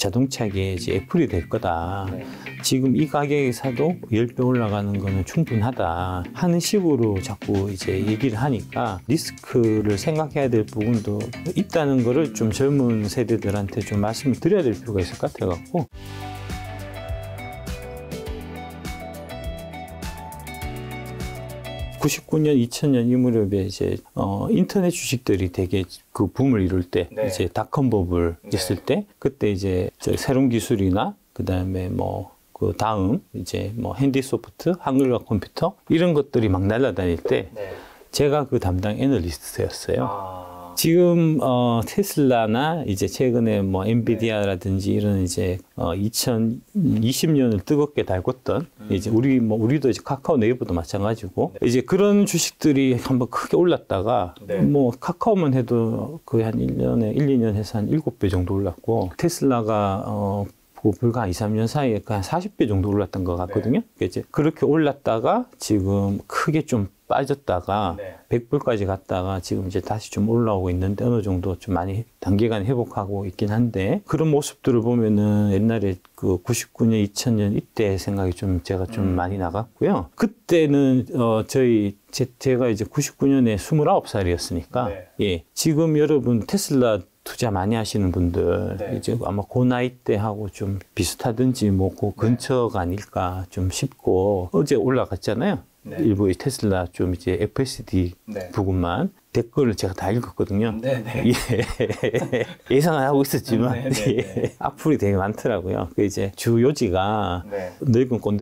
자동차계 이제 애플이 될 거다. 네. 지금 이 가격에 사도 10배 올라가는 거는 충분하다 하는 식으로 자꾸 이제 얘기를 하니까 리스크를 생각해야 될 부분도 있다는 거를 좀 젊은 세대들한테 좀 말씀을 드려야 될 필요가 있을 것 같아 갖고 99년, 2000년 이 무렵에 이제 어, 인터넷 주식들이 되게 그 붐을 이룰 때 네. 이제 닷컴 버블 네. 있을 때 그때 이제 저 새로운 기술이나 그다음에 뭐그 다음 이제 뭐 핸디 소프트, 한글과 컴퓨터 이런 것들이 막 날아다닐 때 네. 제가 제가 그 담당 애널리스트였어요. 아. 지금 어, 테슬라나 이제 최근에 뭐 엔비디아라든지 이런 이제 어, 2020년을 뜨겁게 달궜던 음. 이제 우리 뭐 우리도 이제 카카오 네이버도 마찬가지고 이제 그런 주식들이 한번 크게 올랐다가 네. 뭐 카카오만 해도 거의 한 1년에 1, 2년 해서 한 7배 정도 올랐고 테슬라가 어 그 불과 한 2, 3년 사이에 그한 40배 정도 올랐던 것 같거든요. 그러니까 이제 그렇게 올랐다가 지금 크게 좀 빠졌다가 네. 100불까지 갔다가 지금 이제 다시 좀 올라오고 있는데 어느 정도 좀 많이 단기간 회복하고 있긴 한데 그런 모습들을 보면은 옛날에 그 99년, 2000년 이때 생각이 좀 제가 좀 음. 많이 나갔고요. 그때는 어 저희 제, 제가 이제 99년에 29살이었으니까 네. 예. 지금 여러분 테슬라 투자 많이 하시는 분들 네. 이제 아마 그 나이 때하고 좀 비슷하든지 뭐그 근처가 아닐까 좀 싶고 어제 올라갔잖아요. 네. 일부 이 테슬라 좀 이제 FSD 네. 부분만 댓글을 제가 다 읽었거든요. 네, 네. 예. 예상은 하고 있었지만 네, 네, 네. 예. 악플이 되게 많더라고요. 그 이제 주 요지가 네. 늙은 꼰대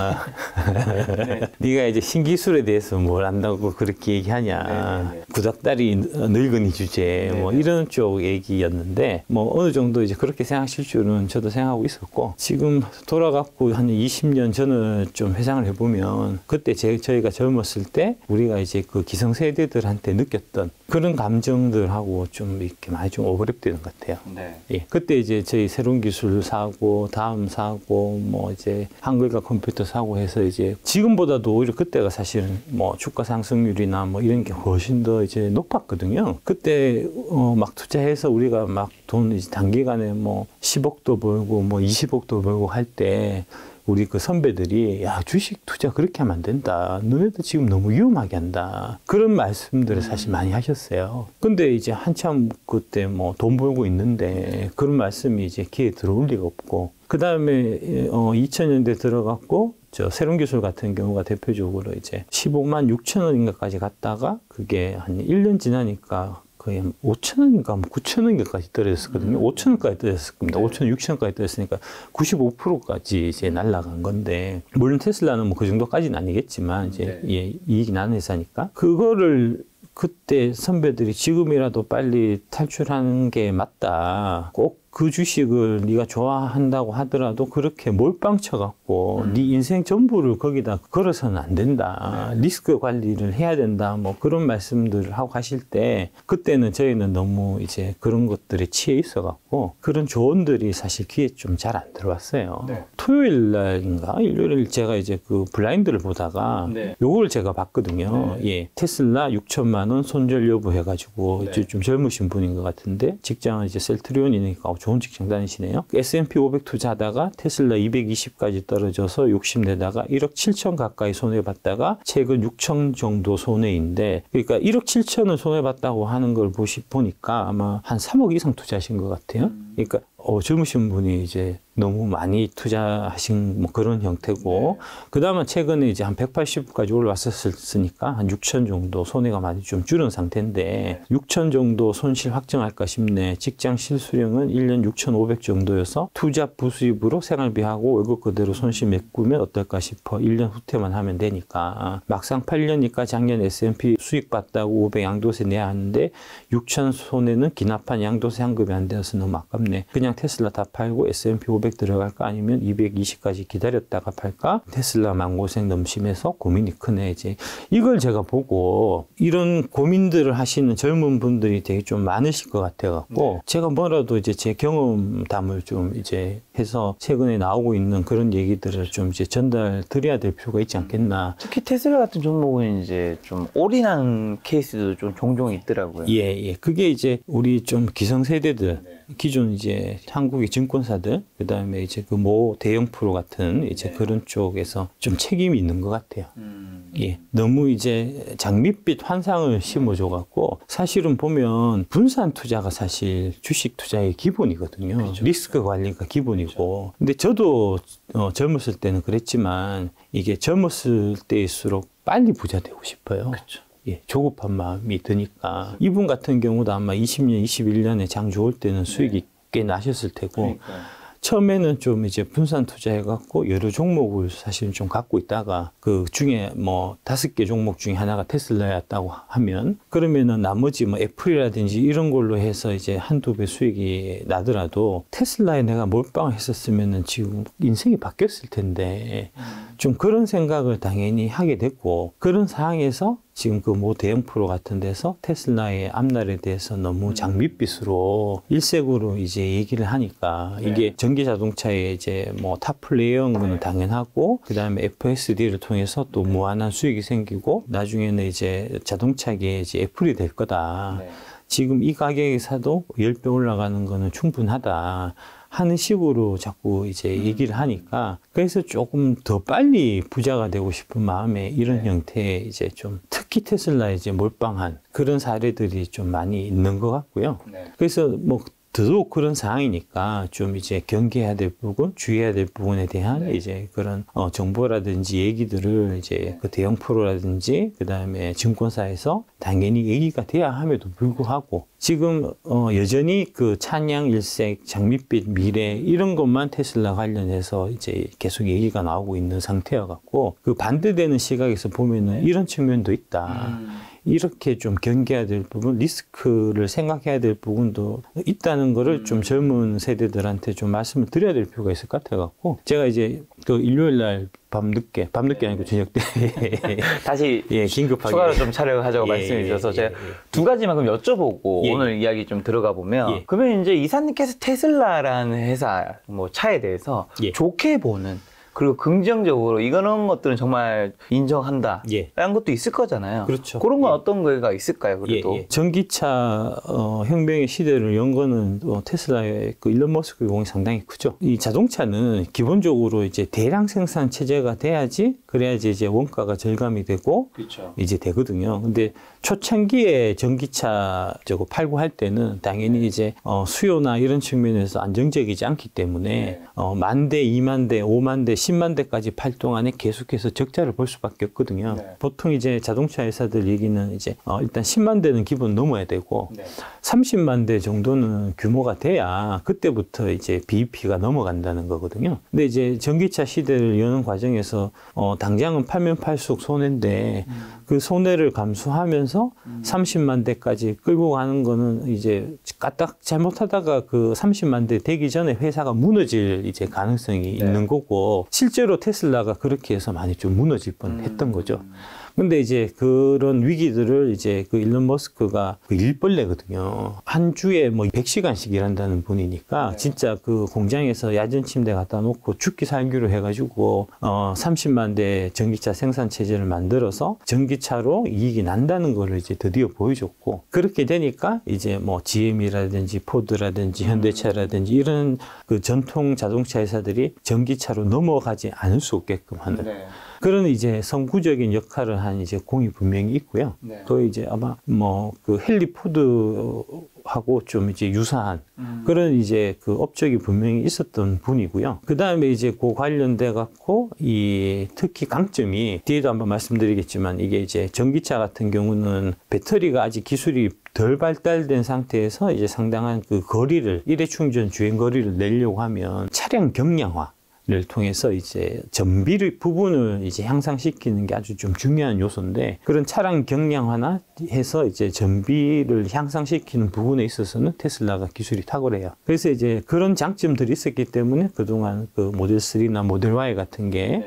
네. 네가 이제 신기술에 대해서 뭘 안다고 그렇게 얘기하냐. 네네네. 구닥다리 늙은이 주제 뭐 네네. 이런 쪽 얘기였는데 뭐 어느 정도 이제 그렇게 생각하실 줄은 저도 생각하고 있었고 지금 돌아갔고 한 20년 전을 좀 회상을 해보면 그때 제, 저희가 젊었을 때 우리가 이제 그 기성세대들한테 느꼈던 그런 감정들하고 좀 이렇게 많이 좀 오버랩되는 것 같아요. 네. 예, 그때 이제 저희 새로운 기술 사고, 다음 사고, 뭐 이제 한글과 컴퓨터 사고 해서 이제 지금보다도 오히려 그때가 사실은 뭐 주가 상승률이나 뭐 이런 게 훨씬 더 이제 높았거든요. 그때 어, 막 투자해서 우리가 막 돈 이제 단기간에 뭐 10억도 벌고 뭐 20억도 벌고 할 때 우리 그 선배들이 야 주식 투자 그렇게 하면 안 된다. 너네들 지금 너무 위험하게 한다. 그런 말씀들을 사실 많이 하셨어요. 근데 이제 한참 그때 뭐 돈 벌고 있는데 그런 말씀이 이제 귀에 들어올 리가 없고 그 다음에 어 2000년대 들어갔고 저 새로운 기술 같은 경우가 대표적으로 이제 15만 6천 원인가까지 갔다가 그게 한 1년 지나니까 거의 5천 원인가 9천 원인가까지 떨어졌었거든요. 5천 원까지 떨어졌을 겁니다. 5천 원, 6천 원까지 떨어졌으니까 95%까지 이제 날라간 건데 물론 테슬라는 뭐 그 정도까지는 아니겠지만 이제 네. 예, 이익이 나는 회사니까 그거를 그때 선배들이 지금이라도 빨리 탈출하는 게 맞다. 꼭 그 주식을 네가 좋아한다고 하더라도 그렇게 몰빵 쳐 갖고 네 인생 전부를 거기다 걸어서는 안 된다. 리스크 관리를 해야 된다. 뭐 그런 말씀들을 하고 가실 때 그때는 저희는 너무 이제 그런 것들에 취해 있어 갖고 그런 조언들이 사실 귀에 좀 잘 안 들어왔어요. 네. 토요일 날인가 일요일 제가 이제 그 블라인드를 보다가 네. 요거를 제가 봤거든요. 네. 예. 테슬라 6천만 원 손절 여부 해 가지고 네. 이제 좀 젊으신 분인 것 같은데 직장은 이제 셀트리온이니까 좋은 직장 다니시네요. S&P 500 투자하다가 테슬라 220까지 떨어져서 욕심내다가 1억 7천 가까이 손해봤다가 최근 6천 정도 손해인데 그러니까 1억 7천을 손해봤다고 하는 걸 보시 보니까 아마 한 3억 이상 투자하신 것 같아요. 음. 그러니까 어, 젊으신 분이 이제 너무 많이 투자하신 뭐 그런 형태고. 그 다음에 최근에 이제 한 180까지 올라왔었으니까 한 6천 정도 손해가 많이 좀 줄은 상태인데 6천 정도 손실 확정할까 싶네. 직장 실수령은 1년 6,500 정도여서 투자 부수입으로 생활비하고 월급 그대로 손실 메꾸면 어떨까 싶어. 1년 후퇴만 하면 되니까. 막상 8년이니까 작년 S&P 수익 봤다고 500 양도세 내야 하는데 6천 손해는 기납한 양도세 환급이 안 되어서 너무 아깝네. 그냥 테슬라 다 팔고 S&P 500 들어갈까 아니면 220까지 기다렸다가 팔까? 테슬라 망고생 넘심해서 고민이 크네 이제 이걸 제가 보고 이런 고민들을 하시는 젊은 분들이 되게 좀 많으실 것 같아 갖고 제가 뭐라도 이제 제 경험담을 좀 이제 해서 최근에 나오고 있는 그런 얘기들을 좀 이제 전달 드려야 될 필요가 있지 않겠나. 특히 테슬라 같은 종목은 이제 좀 올인한 케이스도 좀 종종 있더라고요. 예, 예. 그게 이제 우리 좀 기성세대들, 기존 이제 한국의 증권사들 그다음에 이제 그 모 대형 프로 같은 이제 그런 쪽에서 좀 책임이 있는 것 같아요. 예. 너무 이제 장밋빛 환상을 심어줘 갖고 사실은 보면 분산 투자가 사실 주식 투자의 기본이거든요. 리스크 관리가 기본이고. 근데 저도 어, 젊었을 때는 그랬지만 이게 젊었을 때일수록 빨리 부자 되고 싶어요. 예, 조급한 마음이 드니까. 이분 같은 경우도 아마 20년, 21년에 장 좋을 때는 수익이 꽤 나셨을 테고 처음에는 좀 이제 분산 투자해갖고 여러 종목을 사실은 좀 갖고 있다가 그 중에 뭐 다섯 개 종목 중에 하나가 테슬라였다고 하면 그러면은 나머지 뭐 애플이라든지 이런 걸로 해서 이제 한두 배 수익이 나더라도 테슬라에 내가 몰빵을 했었으면은 지금 인생이 바뀌었을 텐데 좀 그런 생각을 당연히 하게 됐고 그런 상황에서 지금 그 모 대형 프로 같은 데서 테슬라의 앞날에 대해서 너무 장밋빛으로 일색으로 이제 얘기를 하니까 이게 전기 자동차의 이제 뭐 탑 플레이어인 거는 당연하고 그다음에 FSD를 통해서 또 무한한 수익이 생기고 나중에는 이제 자동차계의 이제 애플이 될 거다. 지금 이 가격에 사도 10배 올라가는 거는 충분하다. 하는 식으로 자꾸 이제 얘기를 하니까 그래서 조금 더 빨리 부자가 되고 싶은 마음에 이런 형태의 이제 좀 특히 테슬라에 이제 몰빵한 그런 사례들이 좀 많이 있는 것 같고요. 그래서 뭐 더더욱 그런 상황이니까 좀 이제 경계해야 될 부분, 주의해야 될 부분에 대한 이제 그런 어, 정보라든지 얘기들을 이제 그 대형 프로라든지 그 다음에 증권사에서 당연히 얘기가 돼야 함에도 불구하고 지금 어, 여전히 그 찬양 일색, 장밋빛 미래 이런 것만 테슬라 관련해서 이제 계속 얘기가 나오고 있는 상태여 갖고 그 반대되는 시각에서 보면은 이런 측면도 있다. 이렇게 좀 경계해야 될 부분, 리스크를 생각해야 될 부분도 있다는 거를 좀 젊은 세대들한테 좀 말씀을 드려야 될 필요가 있을 것 같아갖고, 제가 이제 그 일요일 날 밤늦게, 밤늦게 아니고 저녁 때, 다시 예, 긴급하게. 추가로 좀 촬영하자고 예, 말씀해 예, 주셔서 예, 제가 예. 두 가지만 그럼 여쭤보고 예, 오늘 이야기 좀 들어가 보면 예. 그러면 이제 이사님께서 테슬라라는 회사 뭐 차에 대해서 예. 좋게 보는 그리고 긍정적으로 이거는 것들은 정말 인정한다. 예. 라는 것도 있을 거잖아요. 그렇죠. 그런 건 예. 어떤 거가 있을까요? 그래도. 예, 예. 전기차 어, 혁명의 시대를 연 거는 어, 테슬라의 그 일론 머스크 공이 상당히 크죠. 이 자동차는 기본적으로 이제 대량 생산 체제가 돼야지 그래야지 이제 원가가 절감이 되고 그렇죠. 이제 되거든요. 근데 초창기에 전기차 저거 팔고 할 때는 당연히 이제 어, 수요나 이런 측면에서 안정적이지 않기 때문에 어, 만 대, 이만 대, 오만 대, 십만 대까지 팔 동안에 계속해서 적자를 볼 수밖에 없거든요. 네. 보통 이제 자동차 회사들 얘기는 이제 어, 일단 10만 대는 기본 넘어야 되고 네. 30만 대 정도는 규모가 돼야 그때부터 이제 BEP가 넘어간다는 거거든요. 근데 이제 전기차 시대를 여는 과정에서 어, 당장은 팔면 팔수록 손해인데 그 손해를 감수하면서 30만 대까지 끌고 가는 거는 이제 까딱 잘못하다가 그 30만 대 되기 전에 회사가 무너질 이제 가능성이 있는 거고 실제로 테슬라가 그렇게 해서 많이 좀 무너질 뻔 했던 거죠. 근데 이제 그런 위기들을 이제 그 일론 머스크가 그 일벌레거든요. 한 주에 뭐 100시간씩 일한다는 분이니까 진짜 그 공장에서 야전 침대 갖다 놓고 죽기 살기로 해가지고 어 30만 대 전기차 생산 체제를 만들어서 전기차로 이익이 난다는 거를 이제 드디어 보여줬고 그렇게 되니까 이제 뭐 GM이라든지 포드라든지 현대차라든지 이런 그 전통 자동차 회사들이 전기차로 넘어가지 않을 수 없게끔 하는 네. 그런 이제 선구적인 역할을 한 이제 공이 분명히 있고요. 네. 그 이제 아마 뭐 그 헨리 포드하고 좀 이제 유사한 그런 이제 그 업적이 분명히 있었던 분이고요. 그 다음에 이제 그 관련돼 갖고 이 특히 강점이 뒤에도 한번 말씀드리겠지만 이게 이제 전기차 같은 경우는 배터리가 아직 기술이 덜 발달된 상태에서 이제 상당한 그 거리를 일회 충전 주행 거리를 내려고 하면 차량 경량화 를 통해서 이제 전비를 부분을 이제 향상시키는 게 아주 좀 중요한 요소인데 그런 차량 경량화나 해서 이제 전비를 향상시키는 부분에 있어서는 테슬라가 기술이 탁월해요. 그래서 이제 그런 장점들이 있었기 때문에 그동안 그 모델 3나 모델 Y 같은 게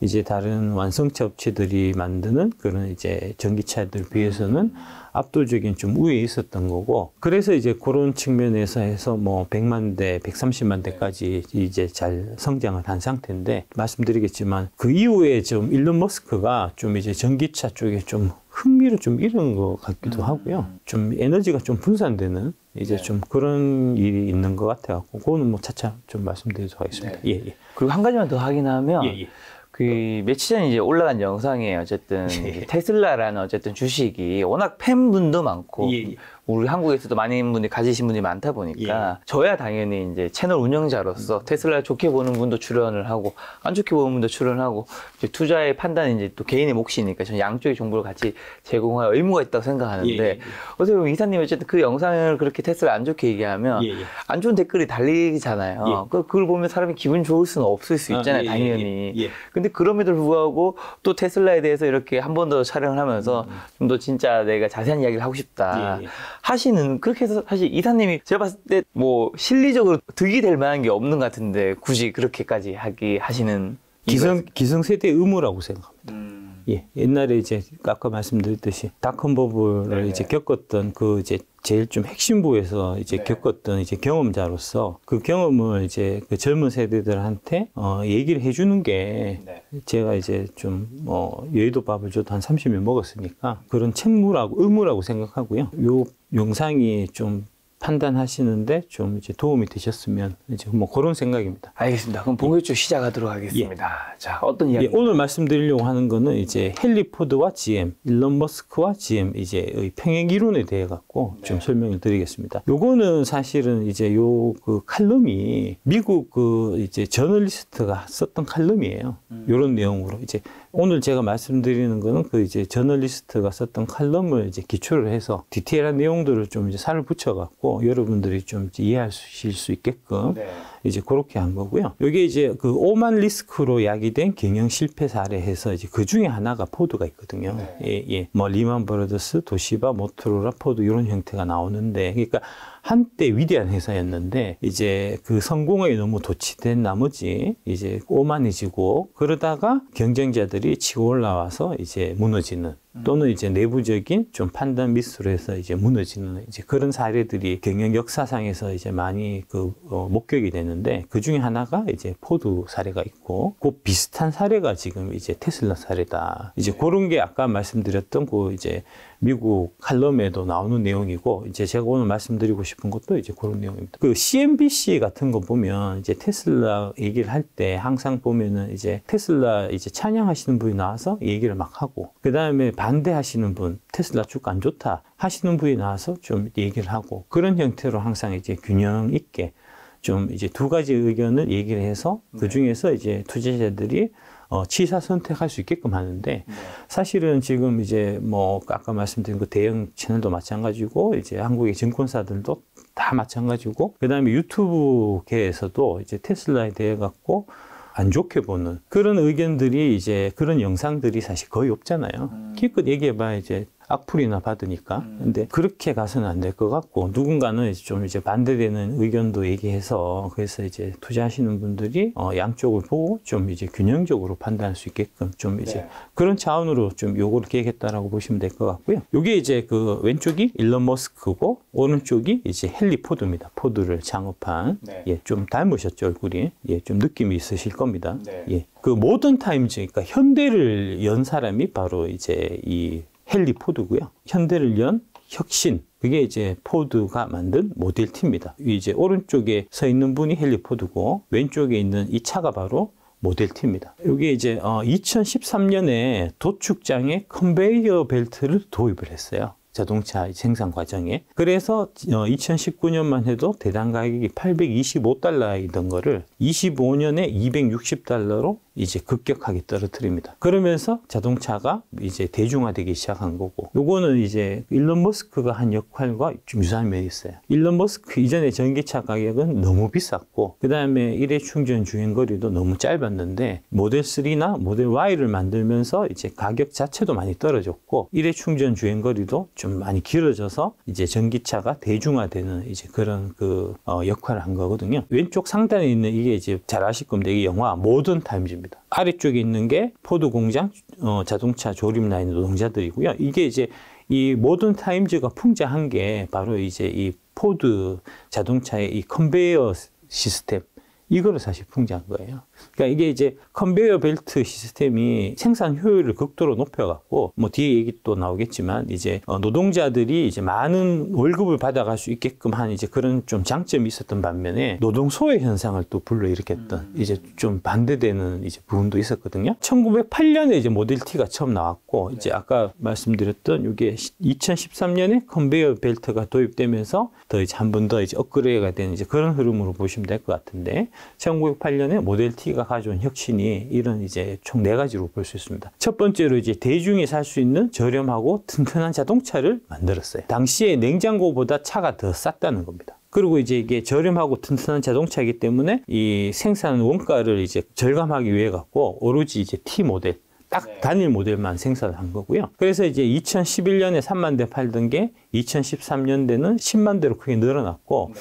이제 다른 완성차 업체들이 만드는 그런 이제 전기차들 비해서는 압도적인 좀 우위에 있었던 거고 그래서 이제 그런 측면에서 해서 뭐 100만 대, 130만 대까지 이제 잘 성장을 한 상태인데 말씀드리겠지만 그 이후에 좀 일론 머스크가 좀 이제 전기차 쪽에 좀 흥미를 좀 잃은 것 같기도 하고요. 좀 에너지가 좀 분산되는 이제 네. 좀 그런 일이 있는 것 같아갖고 그거는 뭐 차차 좀 말씀드리도록 하겠습니다. 네. 예, 예. 그리고 한 가지만 더 확인하면 예, 예. 그 며칠 전에 이제 올라간 영상에 어쨌든 예. 테슬라라는 어쨌든 주식이 워낙 팬분도 많고 예, 예. 우리 한국에서도 많은 분들이 가지신 분들이 많다 보니까 저야 당연히 이제 채널 운영자로서 테슬라를 좋게 보는 분도 출연을 하고 안 좋게 보는 분도 출연하고 이제 투자의 판단은 이제 또 개인의 몫이니까 저는 양쪽의 정보를 같이 제공할 의무가 있다고 생각하는데 예, 예. 어떻게 보면 이사님 어쨌든 그 영상을 그렇게 테슬라 안 좋게 얘기하면 예, 예. 안 좋은 댓글이 달리잖아요. 예. 그 그걸 보면 사람이 기분 좋을 수는 없을 수 있잖아요, 아, 예, 예, 당연히. 예, 예. 근데 그럼에도 불구하고 또 테슬라에 대해서 이렇게 한 번 더 촬영을 하면서 좀더 진짜 내가 자세한 이야기를 하고 싶다 음, 예, 예. 하시는 그렇게 해서 사실 이사님이 제가 봤을 때 뭐 실리적으로 득이 될 만한 게 없는 것 같은데 굳이 그렇게까지 하기 하시는 기성 기성 세대 의무라고 생각합니다. 음, 예, 옛날에 이제 아까 말씀드렸듯이 닷컴 버블을 네네. 이제 겪었던 그 이제 제일 좀 핵심부에서 이제 네. 겪었던 이제 경험자로서 그 경험을 이제 그 젊은 세대들한테 어 얘기를 해주는 게 네. 제가 이제 좀뭐 여의도 밥을 저도 한 30년 먹었으니까 그런 책무라고 의무라고 생각하고요. 요 영상이 좀 판단하시는데 좀 이제 도움이 되셨으면 이제 뭐 그런 생각입니다. 알겠습니다. 그럼 본격적으로 시작하도록 하겠습니다. 자 어떤 이야기? 예, 오늘 말씀드리려고 하는 거는 이제 헨리 포드와 GM, 일론 머스크와 GM 이제의 평행 이론에 대해 갖고 좀 설명을 드리겠습니다. 요거는 사실은 이제 요 그 칼럼이 미국 그 이제 저널리스트가 썼던 칼럼이에요. 요런 내용으로 이제 오늘 제가 말씀드리는 거는 그 이제 저널리스트가 썼던 칼럼을 이제 기초를 해서 디테일한 내용들을 좀 이제 살을 붙여 갖고 여러분들이 좀 이해하실 수 있게끔 네. 이제 그렇게 한 거고요. 이게 이제 그 오만 리스크로 야기된 경영 실패 사례해서 이제 그 중에 하나가 포드가 있거든요. 예, 예. 뭐 리만 브라더스, 도시바, 모토로라, 포드 이런 형태가 나오는데 그러니까 한때 위대한 회사였는데 이제 그 성공에 너무 도취된 나머지 이제 오만해지고 그러다가 경쟁자들이 치고 올라와서 이제 무너지는 또는 이제 내부적인 좀 판단 미스로 해서 이제 무너지는 이제 그런 사례들이 경영 역사상에서 이제 많이 그 어, 목격이 되는데 그 중에 하나가 이제 포드 사례가 있고 그 비슷한 사례가 지금 이제 테슬라 사례다. 이제 그런 게 아까 말씀드렸던 그 이제 미국 칼럼에도 나오는 내용이고 이제 제가 오늘 말씀드리고 싶은 것도 이제 그런 내용입니다. 그 CNBC 같은 거 보면 이제 테슬라 얘기를 할 때 항상 보면은 이제 테슬라 이제 찬양하시는 분이 나와서 얘기를 막 하고 그 다음에 반대하시는 분 테슬라 주가 안 좋다 하시는 분이 나와서 좀 얘기를 하고 그런 형태로 항상 이제 균형 있게 좀 이제 두 가지 의견을 얘기를 해서 그 중에서 이제 투자자들이 어, 취사 선택할 수 있게끔 하는데 사실은 지금 이제 뭐 아까 말씀드린 그 대형 채널도 마찬가지고 이제 한국의 증권사들도 다 마찬가지고 그다음에 유튜브계에서도 이제 테슬라에 대해 갖고 안 좋게 보는 그런 의견들이 이제 그런 영상들이 사실 거의 없잖아요. 기껏 얘기해봐 이제 악플이나 받으니까. 근데 그렇게 가서는 안 될 것 같고 누군가는 이제 좀 이제 반대되는 의견도 얘기해서 그래서 이제 투자하시는 분들이 어 양쪽을 보고 좀 이제 균형적으로 판단할 수 있게끔 좀 이제 네. 그런 차원으로 좀 요거를 계획했다라고 보시면 될 것 같고요. 요게 이제 그 왼쪽이 일론 머스크고 오른쪽이 이제 헨리 포드입니다. 포드를 창업한 네. 예, 좀 닮으셨죠 얼굴이 예, 좀 느낌이 있으실 겁니다. 네. 예, 그 모던 타임즈 그러니까 현대를 연 사람이 바로 이제 이 헨리 포드고요. 현대를 연 혁신 그게 이제 포드가 만든 모델 T입니다. 이 이제 오른쪽에 서 있는 분이 헨리 포드고 왼쪽에 있는 이 차가 바로 모델 T입니다. 이게 이제 어, 2013년에 도축장에 컨베이어 벨트를 도입을 했어요. 자동차 생산 과정에. 그래서 어, 2019년만 해도 대당 가격이 825달러이던 거를 25년에 260달러로 이제 급격하게 떨어뜨립니다. 그러면서 자동차가 이제 대중화되기 시작한 거고, 요거는 이제 일론 머스크가 한 역할과 좀 유사한 면이 있어요. 일론 머스크 이전에 전기차 가격은 너무 비쌌고, 그 다음에 일회 충전 주행 거리도 너무 짧았는데, 모델 3나 모델 Y를 만들면서 이제 가격 자체도 많이 떨어졌고, 일회 충전 주행 거리도 좀 많이 길어져서 이제 전기차가 대중화되는 이제 그런 그 어, 역할을 한 거거든요. 왼쪽 상단에 있는 이게 이제 잘 아실 겁니다. 이 영화 모던 타임즈입니다. 아래쪽에 있는 게 포드 공장 어, 자동차 조립 라인 노동자들이고요. 이게 이제 이 모던 타임즈가 풍자한 게 바로 이제 이 포드 자동차의 이 컨베이어 시스템 이거를 사실 풍자한 거예요. 그러니까 이게 이제 컨베이어 벨트 시스템이 생산 효율을 극도로 높여갖고 뭐 뒤에 얘기 또 나오겠지만 이제 어, 노동자들이 이제 많은 월급을 받아갈 수 있게끔 한 이제 그런 좀 장점이 있었던 반면에 노동 소외 현상을 또 불러일으켰던 이제 좀 반대되는 이제 부분도 있었거든요. 1908년에 이제 모델 T가 처음 나왔고 이제 아까 말씀드렸던 이게 2013년에 컨베이어 벨트가 도입되면서 더 이제 한 번 더 이제 업그레이드가 되는 이제 그런 흐름으로 보시면 될 것 같은데 1908년에 모델 T 가 가져온 혁신이 이런 이제 총 네 가지로 볼 수 있습니다. 첫 번째로 이제 대중이 살 수 있는 저렴하고 튼튼한 자동차를 만들었어요. 당시에 냉장고보다 차가 더 쌌다는 겁니다. 그리고 이제 이게 저렴하고 튼튼한 자동차이기 때문에 이 생산 원가를 이제 절감하기 위해 갖고 오로지 이제 T 모델 딱 단일 모델만 생산한 거고요. 그래서 이제 2011년에 3만 대 팔던 게 2013년 대는 10만 대로 크게 늘어났고 어,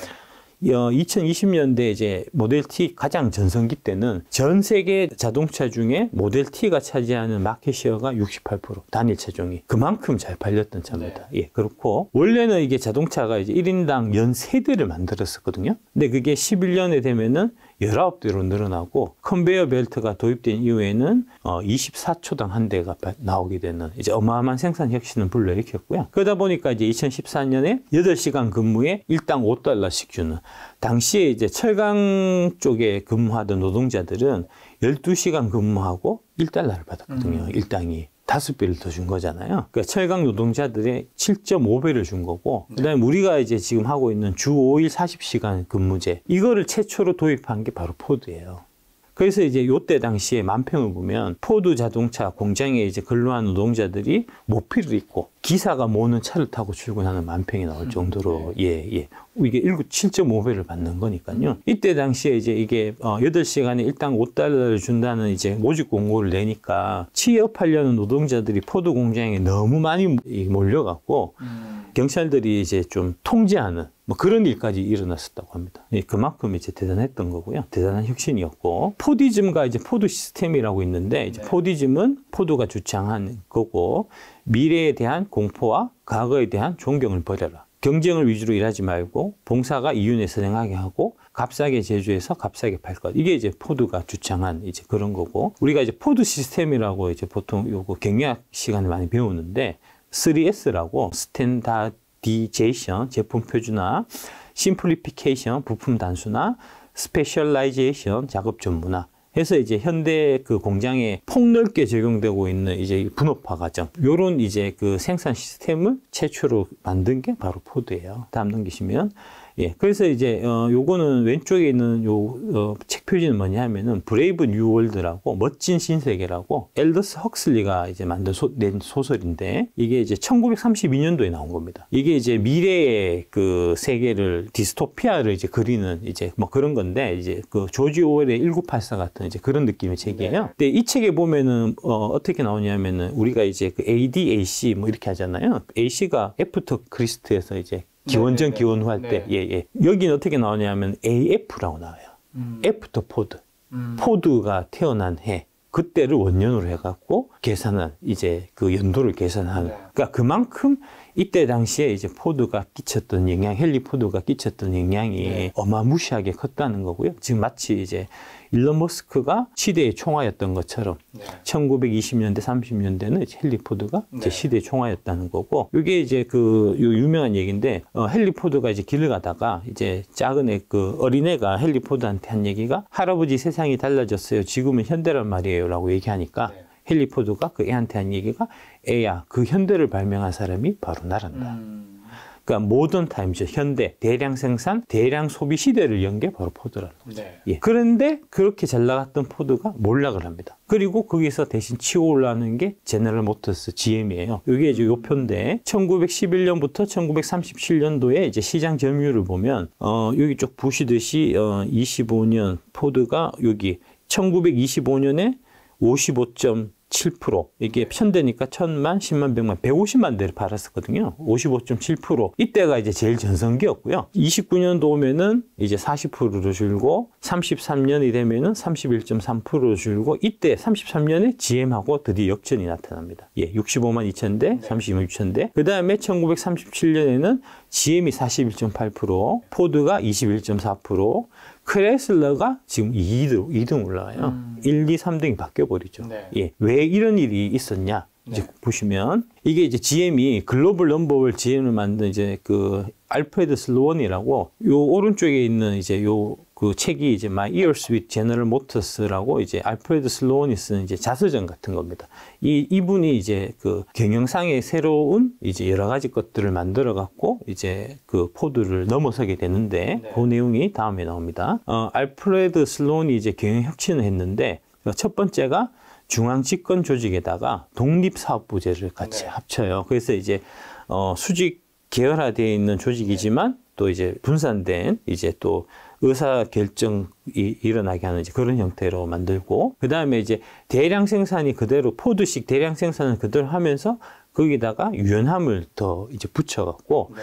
2020년대 이제 모델 T 가장 전성기 때는 전 세계 자동차 중에 모델 T가 차지하는 마켓 시어가 68% 단일 차종이 그만큼 잘 팔렸던 차입니다. 예, 그렇고 원래는 이게 자동차가 이제 1인당 연 3대를 만들었었거든요. 근데 그게 11년에 되면은 19대로 늘어나고 컨베이어 벨트가 도입된 이후에는 어 24초당 한 대가 바- 나오게 되는 이제 어마어마한 생산 혁신을 불러일으켰고요. 그러다 보니까 이제 2014년에 8시간 근무에 일당 5달러씩 주는 당시에 이제 철강 쪽에 근무하던 노동자들은 12시간 근무하고 1달러를 받았거든요. 일당이. 다섯 배를 더 준 거잖아요. 그러니까 철강 노동자들의 7.5배를 준 거고, 그 다음에 우리가 이제 지금 하고 있는 주 5일 40시간 근무제, 이거를 최초로 도입한 게 바로 포드예요. 그래서 이제 요때 당시에 만평을 보면 포드 자동차 공장에 이제 근로한 노동자들이 모피를 입고 기사가 모는 차를 타고 출근하는 만평이 나올 정도로 예, 예. 이게 1 7.5배를 받는 거니까요. 이때 당시에 이제 이게 어 8시간에 일당 5달러를 준다는 이제 모집 공고를 내니까 취업하려는 노동자들이 포드 공장에 너무 많이 몰려갖고 경찰들이 이제 좀 통제하는 뭐 그런 일까지 일어났었다고 합니다. 예, 그만큼 이제 대단했던 거고요. 대단한 혁신이었고 포디즘과 이제 포드 시스템이라고 있는데 이제 포디즘은 포드가 주창한 거고 미래에 대한 공포와 과거에 대한 존경을 버려라. 경쟁을 위주로 일하지 말고 봉사가 이윤에 선행하게 하고 값싸게 제조해서 값싸게 팔 것. 이게 이제 포드가 주창한 이제 그런 거고 우리가 이제 포드 시스템이라고 이제 보통 요거 경영학 시간에 많이 배우는데 3S라고 standardization 제품 표준화, simplification 부품 단순화, specialization 작업 전문화 해서 이제 현대 그 공장에 폭넓게 적용되고 있는 이제 분업화 과정 요런 이제 그 생산 시스템을 최초로 만든 게 바로 포드예요. 다음 넘기시면 예. 그래서 이제 어 요거는 왼쪽에 있는 요책 표지는 뭐냐면은 Brave New World라고 멋진 신세계라고 올더스 헉슬리가 이제 만든 소, 낸 소설인데 이게 이제 1932년도에 나온 겁니다. 이게 이제 미래의 그 세계를 디스토피아를 이제 그리는 이제 뭐 그런 건데 이제 그 조지 오웰의 1984 같은 이제 그런 느낌의 책이에요. 근데 이 책에 보면은 어 어떻게 나오냐면은 우리가 이제 그 AD, AC 뭐 이렇게 하잖아요. AC가 After Christ에서 이제 기원전 네네네. 기원후 할 때, 네. 예, 예. 여기는 어떻게 나오냐면 AF라고 나와요. 음. After Ford. 포드가 태어난 해. 그때를 원년으로 해갖고 계산한, 이제 그 연도를 계산한. 네. 그러니까 그만큼 이때 당시에 이제 포드가 끼쳤던 영향, 헨리 포드가 끼쳤던 영향이 네. 어마무시하게 컸다는 거고요. 지금 마치 이제 일론 머스크가 시대의 총화였던 것처럼 네. 1920년대, 30년대는 이제 헨리 포드가 이제 네. 시대의 총화였다는 거고, 이게 이제 그, 요 유명한 얘기인데, 어, 헨리 포드가 이제 길을 가다가, 이제 작은 애, 그 어린애가 헨리 포드한테 한 얘기가, 할아버지 세상이 달라졌어요. 지금은 현대란 말이에요. 라고 얘기하니까, 네. 헨리 포드가 그 애한테 한 얘기가, 애야, 그 현대를 발명한 사람이 바로 나란다. 음. 그러니까 Modern Times, 현대, 대량 생산, 대량 소비 시대를 연 게 바로 포드라는 거죠. 네. 예. 그런데 그렇게 잘 나갔던 포드가 몰락을 합니다. 그리고 거기서 대신 치고 올라오는 게 제너럴 모터스 GM이에요. 이게 이제 요 표인데 1911년부터 1937년도에 이제 시장 점유율을 보면 어 여기 쭉 보시듯이 어 25년 포드가 여기 1925년에 55.7% 이게 편대니까 천만, 십만, 백만, 150만 대를 팔았었거든요. 55.7% 이때가 이제 제일 전성기였고요. 29년도 오면은 이제 40%로 줄고 33년이 되면은 31.3%로 줄고 이때 33년에 GM하고 드디어 역전이 나타납니다. 예, 65만 2천 대, 32만 6천 대. 그 다음에 1937년에는 GM이 41.8%, 포드가 21.4%, 크라이슬러가 지금 2등, 2등 올라와요. 1, 2, 3등이 바뀌어 버리죠. 음. 네. 예. 왜 이런 일이 있었냐? 이제 네. 보시면 이게 이제 GM이 글로벌 number one GM을 만든 이제 그 알프레드 슬론이라고 요 오른쪽에 있는 이제 요 그 책이 이제 My Years with General Motors라고 이제 알프레드 슬론이 쓴 이제 자서전 같은 겁니다. 이 이분이 이제 그 경영상의 새로운 이제 여러 가지 것들을 만들어 갖고 이제 그 포드를 넘어서게 되는데 네. 그 내용이 다음에 나옵니다. 어, 알프레드 슬론이 이제 경영 혁신을 했는데 첫 번째가 중앙 집권 조직에다가 독립 사업부제를 같이 네. 합쳐요. 그래서 이제 어, 수직 계열화되어 있는 조직이지만 또 이제 분산된 이제 또 의사 결정이 일어나게 하는 이제 그런 형태로 만들고 그 다음에 이제 대량 생산이 그대로 포드식 대량 생산을 그대로 하면서 거기다가 유연함을 더 이제 붙여갖고 네.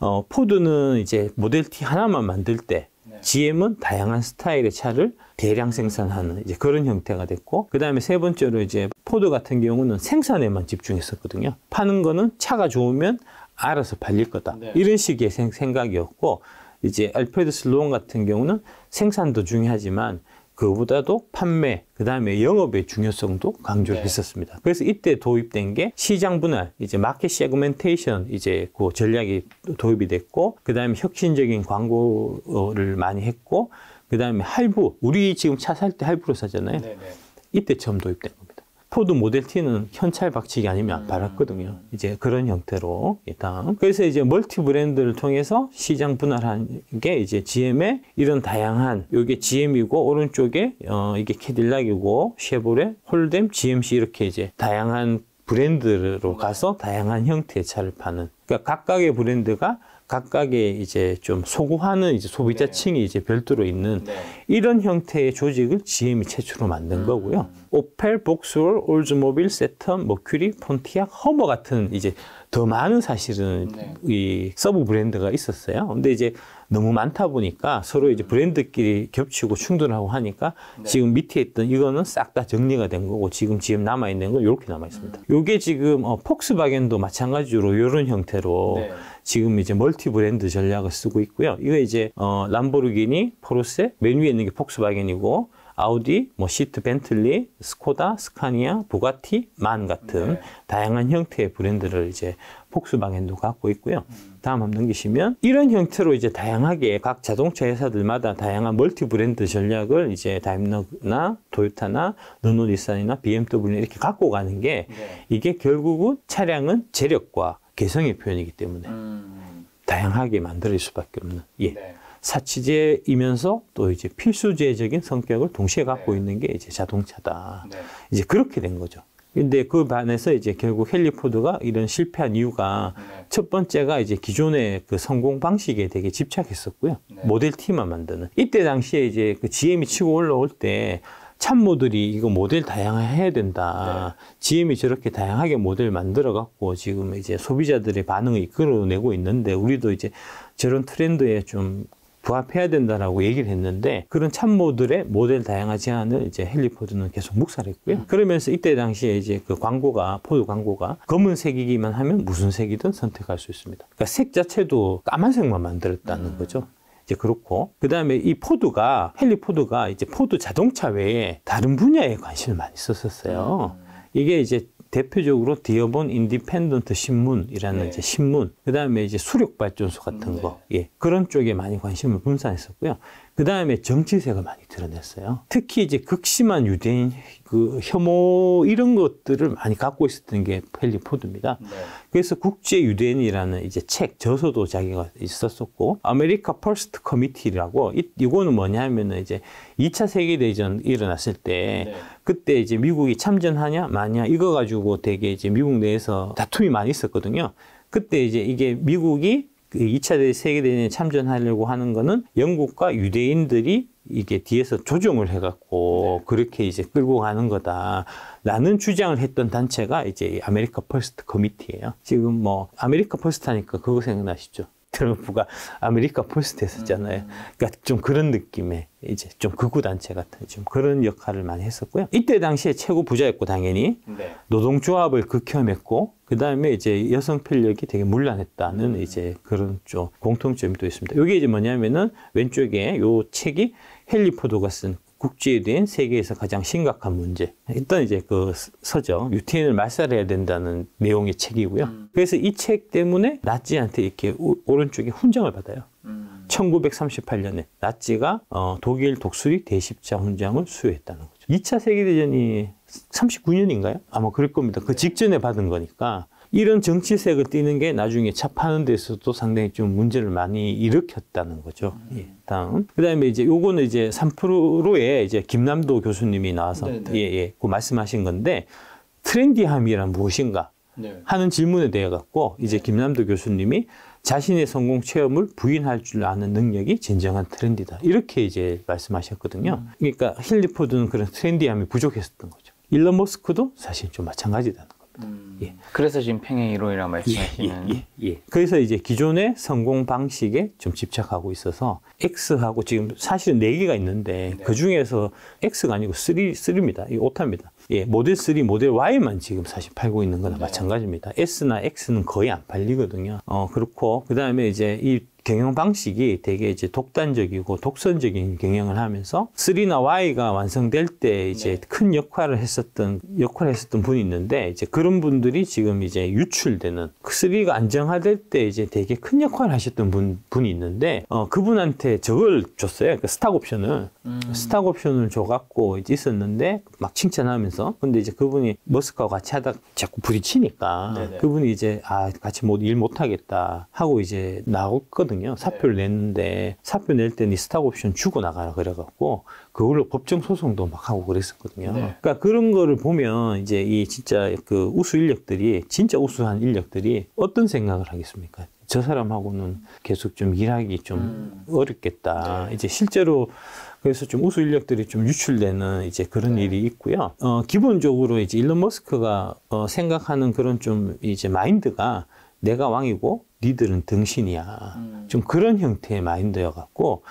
어, 포드는 이제 모델 T 하나만 만들 때 네. GM은 다양한 스타일의 차를 대량 생산하는 이제 그런 형태가 됐고 그 다음에 세 번째로 이제 포드 같은 경우는 생산에만 집중했었거든요. 파는 거는 차가 좋으면 알아서 팔릴 거다. 네. 이런 식의 생, 생각이었고 이제 알프레드 슬로원 같은 경우는 생산도 중요하지만 그보다도 판매, 그 다음에 영업의 중요성도 강조를 네. 했었습니다. 그래서 이때 도입된 게 시장 분할, 이제 마켓 세그멘테이션 이제 그 전략이 도입이 됐고, 그 다음에 혁신적인 광고를 많이 했고, 그 다음에 할부, 우리 지금 차 살 때 할부로 사잖아요. 네, 네. 이때 처음 도입된 겁니다. 포드 모델 T는 현찰 박치기 아니면 안 음. 팔았거든요. 이제 그런 형태로 일단 그래서 이제 multi 브랜드를 통해서 시장 분할한 게 이제 GM의 이런 다양한 요게 GM이고 오른쪽에 어 이게 캐딜락이고 쉐보레, 홀덴, GMC 이렇게 이제 다양한 브랜드로 가서 다양한 형태의 차를 파는 그러니까 각각의 브랜드가 각각의 이제 좀 소구하는 이제 소비자층이 이제 별도로 있는 네. 이런 형태의 조직을 GM이 최초로 만든 음. 거고요. 오펠, 복스월, 올즈모빌, 새턴, 머큐리, 폰티악, 허머 같은 이제 더 많은 사실은 네. 이 sub 브랜드가 있었어요. 근데 이제 너무 많다 보니까 서로 이제 브랜드끼리 겹치고 충돌하고 하니까 네. 지금 밑에 있던 이거는 싹 다 정리가 된 거고 지금 지금 남아 있는 건 이렇게 남아 있습니다. 음. 요게 지금 어, 폭스바겐도 마찬가지로 이런 형태로 네. 지금 이제 multi 브랜드 전략을 쓰고 있고요. 이거 이제 어 람보르기니, 포르쉐, 맨 위에 있는 게 폭스바겐이고 아우디, 뭐 시트 벤틀리, 스코다, 스카니아, 부가티, 만 같은 네. 다양한 형태의 브랜드를 이제 폭스바겐도 갖고 있고요. 다음 한번 넘기시면 이런 형태로 이제 다양하게 각 자동차 회사들마다 다양한 멀티 브랜드 전략을 이제 다임러나 토요타나 르노-닛산이나 BMW 이렇게 갖고 가는 게 네. 이게 결국은 차량은 재력과 개성의 표현이기 때문에 음. 다양하게 만들 수밖에 없는 예. 네. 사치제이면서 또 이제 필수제적인 성격을 동시에 갖고 네. 있는 게 이제 자동차다. 네. 이제 그렇게 된 거죠. 근데 그 반에서 이제 결국 헨리 포드가 이런 실패한 이유가 네. 첫 번째가 이제 기존의 그 성공 방식에 되게 집착했었고요. 네. 모델 T만 만드는. 이때 당시에 이제 그 GM이 치고 올라올 때 참모들이 이거 모델 다양해야 된다. GM이 저렇게 다양하게 모델 만들어 갖고 지금 이제 소비자들의 반응을 이끌어내고 있는데 우리도 이제 저런 트렌드에 좀 부합해야 된다라고 얘기를 했는데 그런 참모들의 모델 다양화 제안을 이제 헨리 포드는 계속 묵살했고요. 그러면서 이때 당시에 이제 그 광고가 포드 광고가 검은색이기만 하면 무슨 색이든 선택할 수 있습니다. 그러니까 색 자체도 까만색만 만들었다는 거죠. 이제 그렇고 그 다음에 이 포드가 헨리 포드가 이제 포드 자동차 외에 다른 분야에 관심을 많이 썼었어요. 이게 이제 대표적으로 디어본 인디펜던트 신문이라는 네. 이제 신문, 그 다음에 이제 수력 발전소 같은 네. 거, 예 그런 쪽에 많이 관심을 분산했었고요. 그 다음에 정치색을 많이 드러냈어요. 특히 이제 극심한 유대인 그 혐오 이런 것들을 많이 갖고 있었던 게 헨리 포드입니다. 네. 그래서 국제 유대인이라는 이제 책 저서도 자기가 있었었고 America First Committee라고 이, 이거는 뭐냐면은 이제 2차 세계 대전 일어났을 때 네. 그때 이제 미국이 참전하냐 마냐 이거 가지고 되게 이제 미국 내에서 다툼이 많이 있었거든요. 그때 이제 이게 미국이 그 2차 세계대전에 참전하려고 하는 거는 영국과 유대인들이 이게 뒤에서 조정을 해갖고 그렇게 이제 끌고 가는 거다라는 주장을 했던 단체가 이제 이 America First Committee예요. 지금 뭐 America First 하니까 그거 생각나시죠? 트럼프가 America First 했었잖아요. 그러니까 좀 그런 느낌의 이제 좀 극우 단체 같은 좀 그런 역할을 많이 했었고요. 이때 당시에 최고 부자였고 당연히 네. 노동조합을 극혐했고 그 다음에 이제 여성 편력이 되게 문란했다는 이제 그런 좀 공통점이 또 있습니다. 이게 이제 뭐냐면은 왼쪽에 요 책이 헨리 포드가 쓴 국제 유대인 세계에서 가장 심각한 문제. 일단 이제 그 서적 유태인을 말살해야 된다는 내용의 책이고요. 그래서 이 책 때문에 나치한테 이렇게 오- 오른쪽에 훈장을 받아요. 1938년에 나치가 어, 독일 독수리 대십자 훈장을 수여했다는 거죠. 2차 세계대전이 39년인가요? 아마 그럴 겁니다. 그 직전에 받은 거니까 이런 정치색을 띠는 게 나중에 차파하는 데서도 상당히 좀 문제를 많이 일으켰다는 거죠. 예, 다음. 그 다음에 이제 요거는 이제 3%의 이제 김남도 교수님이 나와서 네, 네. 예, 예, 그 말씀하신 건데 트렌디함이란 무엇인가? 네. 하는 질문에 대해 갖고 이제 김남도 교수님이 자신의 성공 체험을 부인할 줄 아는 능력이 진정한 트렌디다. 이렇게 이제 말씀하셨거든요. 그러니까 힐리포드는 그런 트렌디함이 부족했었던 거죠. 일론 머스크도 사실 좀 마찬가지다는 겁니다. 예. 그래서 지금 평행 이론이라고 예, 말씀하시는. 예, 예, 예. 그래서 이제 기존의 성공 방식에 좀 집착하고 있어서 X하고 지금 사실은 네 개가 있는데 그 중에서 X가 아니고 3, 3입니다. 이 오타입니다. 예, 모델 3, 모델 Y만 지금 사실 팔고 있는 거나 마찬가지입니다. S나 X는 거의 안 팔리거든요. 어, 그렇고, 그 다음에 이제 이 경영 방식이 되게 이제 독단적이고 독선적인 경영을 하면서 3나 Y가 완성될 때 이제 큰 역할을 했었던 역할을 했었던 분이 있는데 이제 그런 분들이 지금 이제 유출되는 그 3가 안정화될 때 이제 되게 큰 역할을 하셨던 분 분이 있는데 어 그분한테 저걸 줬어요. 그 스탁 옵션을 스탁 옵션을 줘갖고 이제 있었는데 막 칭찬하면서 근데 이제 그분이 머스크와 같이 하다 자꾸 부딪히니까 네네. 그분이 이제 아 같이 뭐일 못하겠다 하고 이제 나왔거든 요. 사표를 냈는데 사표 낼 때는 이 스탁 옵션 주고 나가라 그래갖고 그걸로 법정 소송도 막 하고 그랬었거든요. 네. 그러니까 그런 거를 보면 이제 이 진짜 그 우수 인력들이 진짜 우수한 인력들이 어떤 생각을 하겠습니까? 저 사람하고는 계속 좀 일하기 좀 음. 어렵겠다. 네. 이제 실제로 그래서 좀 우수 인력들이 좀 유출되는 이제 그런 네. 일이 있고요. 어, 기본적으로 이제 일론 머스크가 어, 생각하는 그런 좀 이제 마인드가 내가 왕이고 니들은 등신이야. 음. 좀 그런 형태의 마인드여 갖고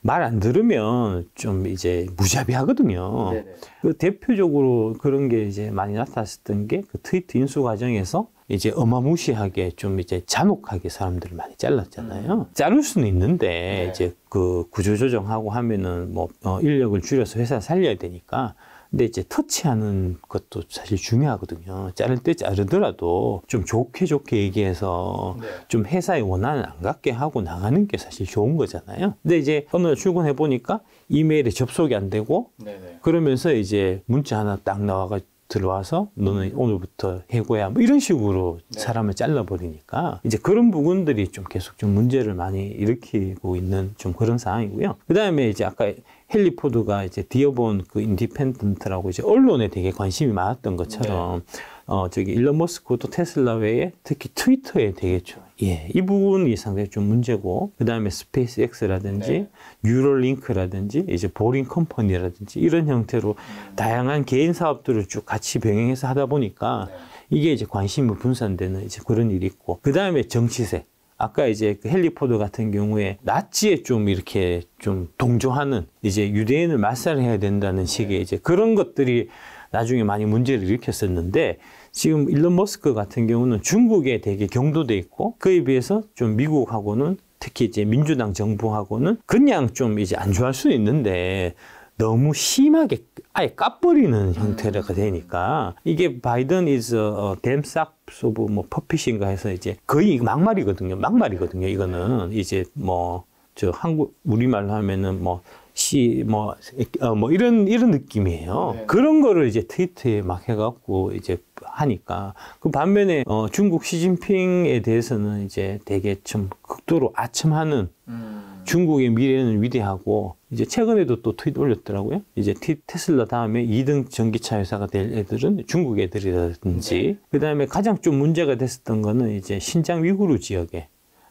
말 안 들으면 좀 이제 무자비하거든요. 네네. 그 대표적으로 그런 게 이제 많이 나타났었던 게 그 트위트 인수 과정에서 이제 어마무시하게 좀 이제 잔혹하게 사람들을 많이 잘랐잖아요. 자를 수는 있는데 네. 이제 그 구조조정하고 하면은 뭐 어, 인력을 줄여서 회사 살려야 되니까. 근데 이제 터치하는 것도 사실 중요하거든요. 자를 때 자르더라도 좀 좋게 좋게 얘기해서 네. 좀 회사의 원한을 안 갖게 하고 나가는 게 사실 좋은 거잖아요. 근데 이제 어느 날 출근해 보니까 이메일에 접속이 안 되고 네네. 그러면서 이제 문자 하나 딱 나와가 들어와서 너는 오늘부터 해고야 뭐 이런 식으로 네. 사람을 잘라버리니까 이제 그런 부분들이 좀 계속 좀 문제를 많이 일으키고 있는 좀 그런 상황이고요. 그 다음에 이제 아까 헨리 포드가 이제 디어본 그 인디펜던트라고 이제 언론에 되게 관심이 많았던 것처럼 어 저기 일론 머스크도 테슬라 외에 특히 트위터에 되게 좀 예, 이 부분이 상당히 좀 문제고 그 다음에 스페이스 X라든지 네. 뉴럴링크라든지 이제 보링 컴퍼니라든지 이런 형태로 다양한 개인 사업들을 쭉 같이 병행해서 하다 보니까 네. 이게 이제 관심이 분산되는 이제 그런 일이 있고 그 다음에 정치색. 아까 이제 그 헨리 포드 같은 경우에 나치에 좀 이렇게 좀 동조하는 이제 유대인을 말살해야 된다는 식의 이제 그런 것들이 나중에 많이 문제를 일으켰었는데 지금 일론 머스크 같은 경우는 중국에 되게 경도돼 있고 그에 비해서 좀 미국하고는 특히 이제 민주당 정부하고는 그냥 좀 이제 안 좋아할 수는 있는데 너무 심하게 아예 까버리는 형태가 되니까 이게 바이든 is a damn sacks of 뭐 퍼핏인가 해서 이제 거의 막말이거든요. 막말이거든요. 이거는 이제 뭐 저 한국 우리말로 하면은 뭐 시, 뭐, 어, 뭐, 이런, 이런 느낌이에요. 네. 그런 거를 이제 트위터에 막 해갖고 이제 하니까. 그 반면에, 어, 중국 시진핑에 대해서는 이제 되게 좀 극도로 아첨하는 음. 중국의 미래는 위대하고 이제 최근에도 또 트윗 올렸더라고요. 이제 티- 테슬라 다음에 2등 전기차 회사가 될 애들은 중국 애들이라든지 그다음에 가장 좀 문제가 됐었던 거는 이제 신장 위구르 지역에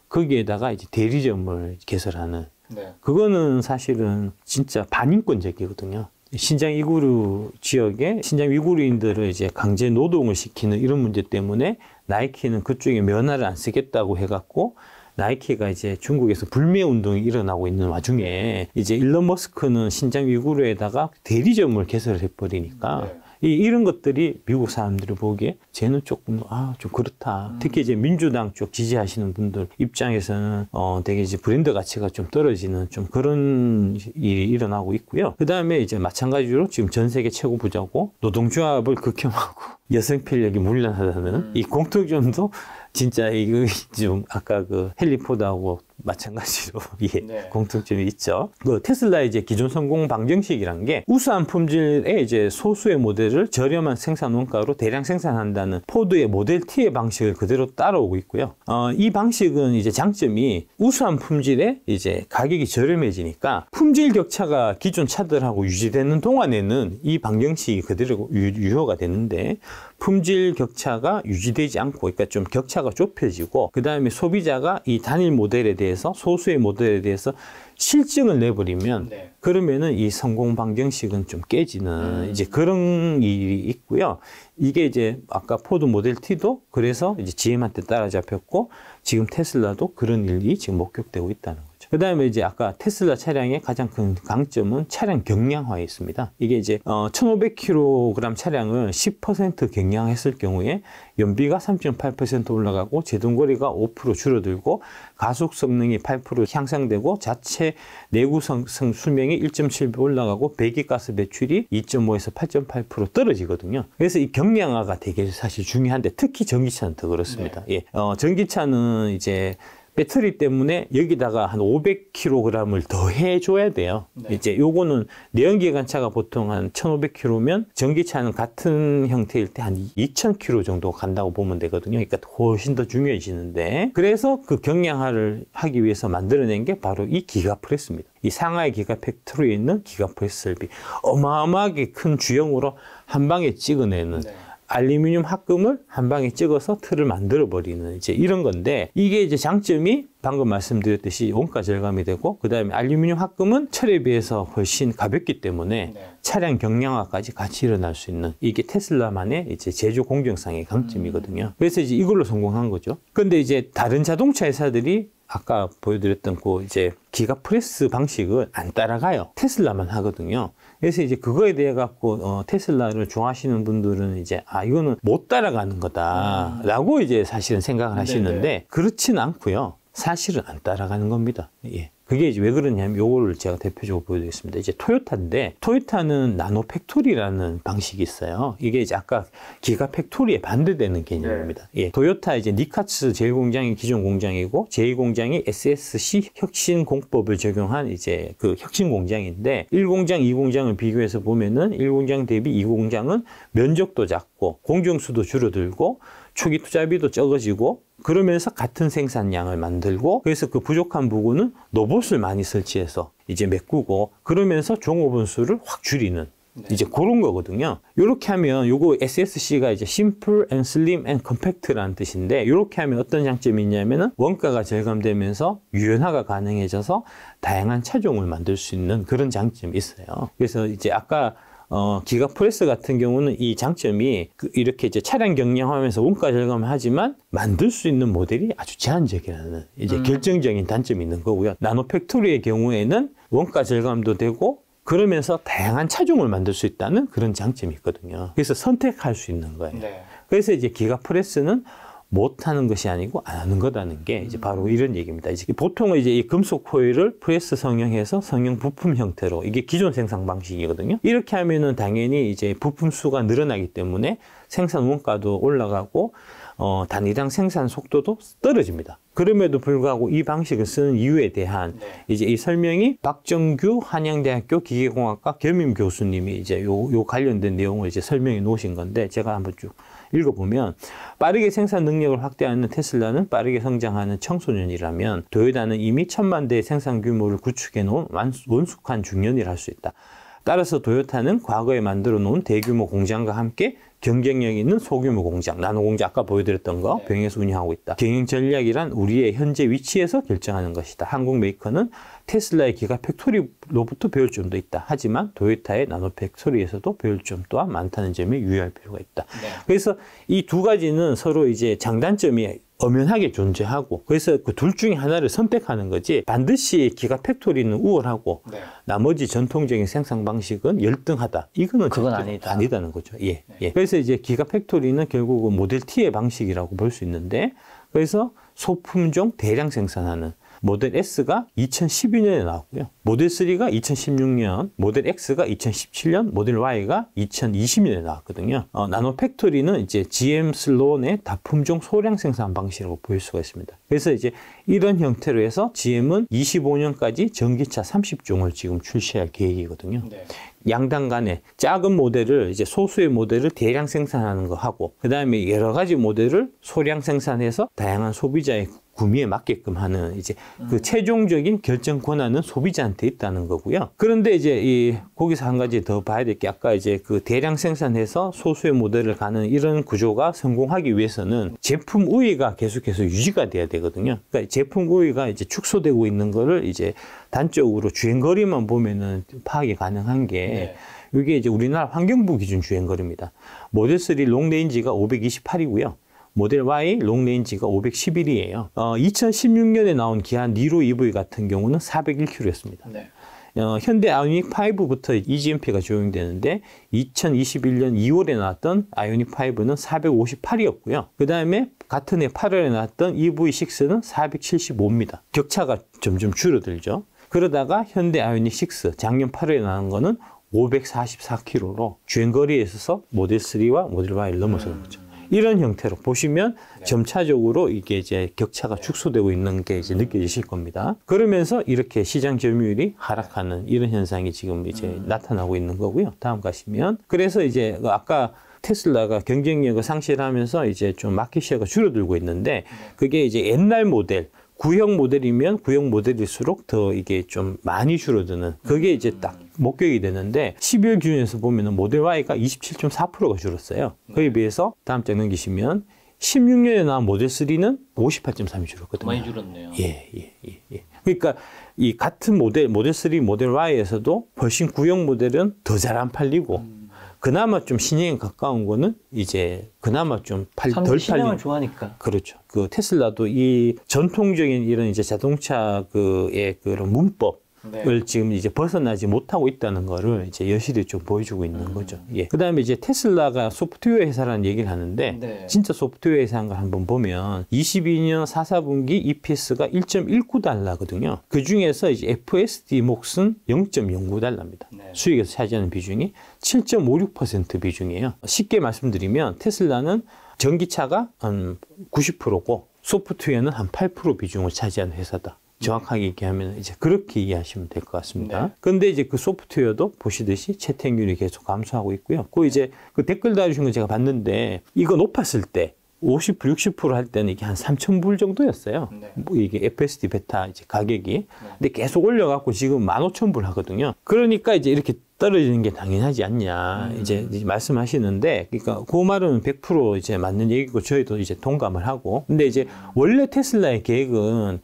거기에다가 이제 대리점을 개설하는 네. 그거는 사실은 진짜 반인권적이거든요. 신장 위구르 지역에 신장 위구르인들을 이제 강제 노동을 시키는 이런 문제 때문에 나이키는 그쪽에 면허를 안 쓰겠다고 해갖고 나이키가 이제 중국에서 불매 운동이 일어나고 있는 와중에 이제 일론 머스크는 신장 위구르에다가 대리점을 개설을 해버리니까 네. 이, 이런 것들이 미국 사람들이 보기에 쟤는 조금 아 좀 그렇다. 특히 이제 민주당 쪽 지지하시는 분들 입장에서는 어 되게 이제 브랜드 가치가 좀 떨어지는 좀 그런 일이 일어나고 있고요. 그 다음에 이제 마찬가지로 지금 전 세계 최고 부자고 노동조합을 극혐하고 여성 편력이 물란하다는 이 공통점도 진짜 이거 좀 아까 그 헬리포드하고 마찬가지로 예, 네. 공통점이 있죠. 그 테슬라의 이제 기존 성공 방정식이란 게 우수한 품질의 이제 소수의 모델을 저렴한 생산 원가로 대량 생산한다는 포드의 모델 T의 방식을 그대로 따라오고 있고요. 어, 이 방식은 이제 장점이 우수한 품질에 이제 가격이 저렴해지니까 품질 격차가 기존 차들하고 유지되는 동안에는 이 방정식이 그대로 유, 유효가 되는데 품질 격차가 유지되지 않고 그러니까 좀 격차가 좁혀지고 그 다음에 소비자가 이 단일 모델에 대해서 소수의 모델에 대해서 싫증을 내버리면 네. 그러면은 이 성공 방정식은 좀 깨지는 이제 그런 일이 있고요. 이게 이제 아까 포드 모델 T도 그래서 이제 GM한테 따라잡혔고 지금 테슬라도 그런 일이 지금 목격되고 있다는. 그 다음에 이제 아까 테슬라 차량의 가장 큰 강점은 차량 경량화에 있습니다. 이게 이제 어 1500kg 차량을 10% 경량했을 경우에 연비가 3.8% 올라가고 제동거리가 5% 줄어들고 가속 성능이 8% 향상되고 자체 내구 성, 성 수명이 1.7배 올라가고 배기가스 배출이 2.5에서 8.8% 떨어지거든요. 그래서 이 경량화가 되게 사실 중요한데 특히 전기차는 더 그렇습니다. 예. 어, 전기차는 이제 배터리 때문에 여기다가 한 500kg을 더 해줘야 돼요. 네. 이제 요거는 내연기관차가 보통 한 1500km면 전기차는 같은 형태일 때 한 2000km 정도 간다고 보면 되거든요. 그러니까 훨씬 더 중요해지는데 그래서 그 경량화를 하기 위해서 만들어낸 게 바로 이 기가프레스입니다. 이 상하이 기가팩토리에 있는 기가프레스 설비 어마어마하게 큰 주형으로 한 방에 찍어내는 네. 알루미늄 합금을 한 방에 찍어서 틀을 만들어 버리는 이제 이런 건데 이게 이제 장점이 방금 말씀드렸듯이 원가 절감이 되고 그다음에 알루미늄 합금은 철에 비해서 훨씬 가볍기 때문에 네. 차량 경량화까지 같이 일어날 수 있는 이게 테슬라만의 이제 제조 공정상의 강점이거든요. 그래서 이제 이걸로 성공한 거죠. 근데 이제 다른 자동차 회사들이 아까 보여드렸던 그 이제 기가 프레스 방식을 안 따라가요. 테슬라만 하거든요. 그래서 이제 그거에 대해 갖고 어, 테슬라를 좋아하시는 분들은 이제 아 이거는 못 따라가는 거다라고 이제 사실은 생각을 하시는데 그렇진 않고요. 사실은 안 따라가는 겁니다. 예. 그게 이제 왜 그러냐면 요거를 제가 대표적으로 보여드리겠습니다. 이제 토요타인데 토요타는 나노 팩토리라는 방식이 있어요. 이게 이제 아까 기가 팩토리에 반대되는 개념입니다. 예. 토요타 이제 니카츠 제1공장이 기존 공장이고 제2 공장이 SSC 혁신 공법을 적용한 이제 그 혁신 공장인데 1공장, 2공장을 비교해서 보면은 1공장 대비 2공장은 면적도 작고 공정수도 줄어들고 초기 투자비도 적어지고 그러면서 같은 생산량을 만들고 그래서 그 부족한 부분은 로봇을 많이 설치해서 이제 메꾸고 그러면서 종업원 수를 확 줄이는 이제 그런 거거든요. 이렇게 하면 요거 SSC가 이제 Simple and Slim and Compact라는 뜻인데 이렇게 하면 어떤 장점이 있냐면은 원가가 절감되면서 유연화가 가능해져서 다양한 차종을 만들 수 있는 그런 장점이 있어요. 그래서 이제 아까 어, 기가 프레스 같은 경우는 이 장점이 그 이렇게 이제 차량 경량화하면서 원가 절감을 하지만 만들 수 있는 모델이 아주 제한적이라는 이제 결정적인 단점이 있는 거고요. 나노 팩토리의 경우에는 원가 절감도 되고 그러면서 다양한 차종을 만들 수 있다는 그런 장점이 있거든요. 그래서 선택할 수 있는 거예요. 네. 그래서 이제 기가 프레스는 못하는 것이 아니고 안 하는 거다는 게 이제 바로 이런 얘기입니다. 이제 보통은 이제 이 금속 코일을 프레스 성형해서 성형 부품 형태로 이게 기존 생산 방식이거든요. 이렇게 하면은 당연히 이제 부품 수가 늘어나기 때문에 생산 원가도 올라가고 어, 단위당 생산 속도도 떨어집니다. 그럼에도 불구하고 이 방식을 쓰는 이유에 대한 네. 이제 이 설명이 박정규 한양대학교 기계공학과 겸임 교수님이 이제 요, 요 관련된 내용을 이제 설명해 놓으신 건데 제가 한번 쭉 읽어보면 빠르게 생산 능력을 확대하는 테슬라는 빠르게 성장하는 청소년이라면 도요타는 이미 천만 대의 생산 규모를 구축해 놓은 완- 원숙한 중년이라 할 수 있다. 따라서 도요타는 과거에 만들어 놓은 대규모 공장과 함께 경쟁력 있는 소규모 공장, 나노 공장 아까 보여드렸던 거 병행해서 운영하고 있다. 경영 전략이란 우리의 현재 위치에서 결정하는 것이다. 한국 메이커는 테슬라의 기가 팩토리로부터 배울 점도 있다. 하지만 도요타의 나노 팩토리에서도 배울 점 또한 많다는 점에 유의할 필요가 있다. 그래서 이 두 가지는 서로 이제 장단점이 엄연하게 존재하고 그래서 그 둘 중에 하나를 선택하는 거지 반드시 기가 팩토리는 우월하고 네. 나머지 전통적인 생산 방식은 열등하다. 이거는 그건 아니다. 아니다는 거죠. 예, 예. 그래서 이제 기가 팩토리는 결국은 모델 T의 방식이라고 볼 수 있는데 그래서 소품종 대량 생산하는 모델 S가 2012년에 나왔고요. 모델 3가 2016년, 모델 X가 2017년, 모델 Y가 2020년에 나왔거든요. 어, 나노 팩토리는 이제 GM 슬론의 다품종 소량 생산 방식이라고 보일 수가 있습니다. 그래서 이제 이런 형태로 해서 GM은 25년까지 전기차 30종을 지금 출시할 계획이거든요. 양당 간에 작은 모델을 이제 소수의 모델을 대량 생산하는 거 하고 그다음에 여러 가지 모델을 소량 생산해서 다양한 소비자의 구매에 맞게끔 하는 이제 그 최종적인 결정 권한은 소비자한테 있다는 거고요. 그런데 이제 이 거기서 한 가지 더 봐야 될 게 아까 이제 그 대량 생산해서 소수의 모델을 가는 이런 구조가 성공하기 위해서는 제품 우위가 계속해서 유지가 돼야 되거든요. 그러니까 제품 우위가 이제 축소되고 있는 거를 이제 단적으로 주행거리만 보면은 파악이 가능한 게 이게 이제 우리나라 환경부 기준 주행거리입니다. 모델 3 롱레인지가 528이고요. 모델 Y 롱레인지가 511이에요. 어, 2016년에 나온 기아 니로 EV 같은 경우는 401km였습니다. 어, 현대 아이오닉 5부터 EGMP가 적용되는데 2021년 2월에 나왔던 아이오닉 5는 458이었고요. 그 다음에 같은 해 8월에 나왔던 EV6는 475입니다. 격차가 점점 줄어들죠. 그러다가 현대 아이오닉 6 작년 8월에 나온 거는 544km로 주행거리에 있어서 모델 3와 모델 Y를 넘어서는 거죠. 이런 형태로 보시면 점차적으로 이게 이제 격차가 축소되고 있는 게 이제 느껴지실 겁니다. 그러면서 이렇게 시장 점유율이 하락하는 이런 현상이 지금 이제 나타나고 있는 거고요. 다음 가시면 그래서 이제 그 아까 테슬라가 경쟁력을 상실하면서 이제 좀 마켓시어가 줄어들고 있는데 그게 이제 옛날 모델 구형 모델이면 구형 모델일수록 더 이게 좀 많이 줄어드는 그게 이제 딱 목격이 되는데 12월 기준에서 보면은 모델 Y가 27.4%가 줄었어요. 거기에 비해서 다음 장 넘기시면 16년에 나온 모델 3는 58.3이 줄었거든요. 줄었네요. 예, 예, 예, 예. 그러니까 이 같은 모델, 모델 3, 모델 Y에서도 훨씬 구형 모델은 더 잘 안 팔리고, 그나마 좀 신형에 가까운 거는 이제 그나마 좀 팔, 덜 팔리는. 신형을 좋아하니까. 그렇죠. 그 테슬라도 이 전통적인 이런 이제 자동차 그의 그런 문법, 네. 을 지금 이제 벗어나지 못하고 있다는 거를 이제 여실히 좀 보여주고 있는 음. 거죠. 예. 그 다음에 이제 테슬라가 소프트웨어 회사라는 얘기를 하는데, 네. 진짜 소프트웨어 회사인 걸 한번 보면, 22년 4, 4분기 EPS가 1.19달러거든요. 그 중에서 이제 FSD 몫은 0.09달러입니다. 네. 수익에서 차지하는 비중이 7.56% 비중이에요. 쉽게 말씀드리면, 테슬라는 전기차가 한 90%고, 소프트웨어는 한 8% 비중을 차지하는 회사다. 정확하게 얘기하면 이제 그렇게 이해하시면 될 것 같습니다. 네. 근데 이제 그 소프트웨어도 보시듯이 채택률이 계속 감소하고 있고요. 그 이제 그 댓글 달아주신 거 제가 봤는데 이거 높았을 때 50%, 60%할 때는 이게 한 3,000불 정도였어요. 네. 뭐 이게 FSD 베타 이제 가격이. 근데 계속 올려갖고 지금 15,000불 하거든요. 그러니까 이제 이렇게 떨어지는 게 당연하지 않냐. 이제, 이제 말씀하시는데, 그러니까 그 말은 100% 이제 맞는 얘기고 저희도 이제 동감을 하고. 근데 이제 원래 테슬라의 계획은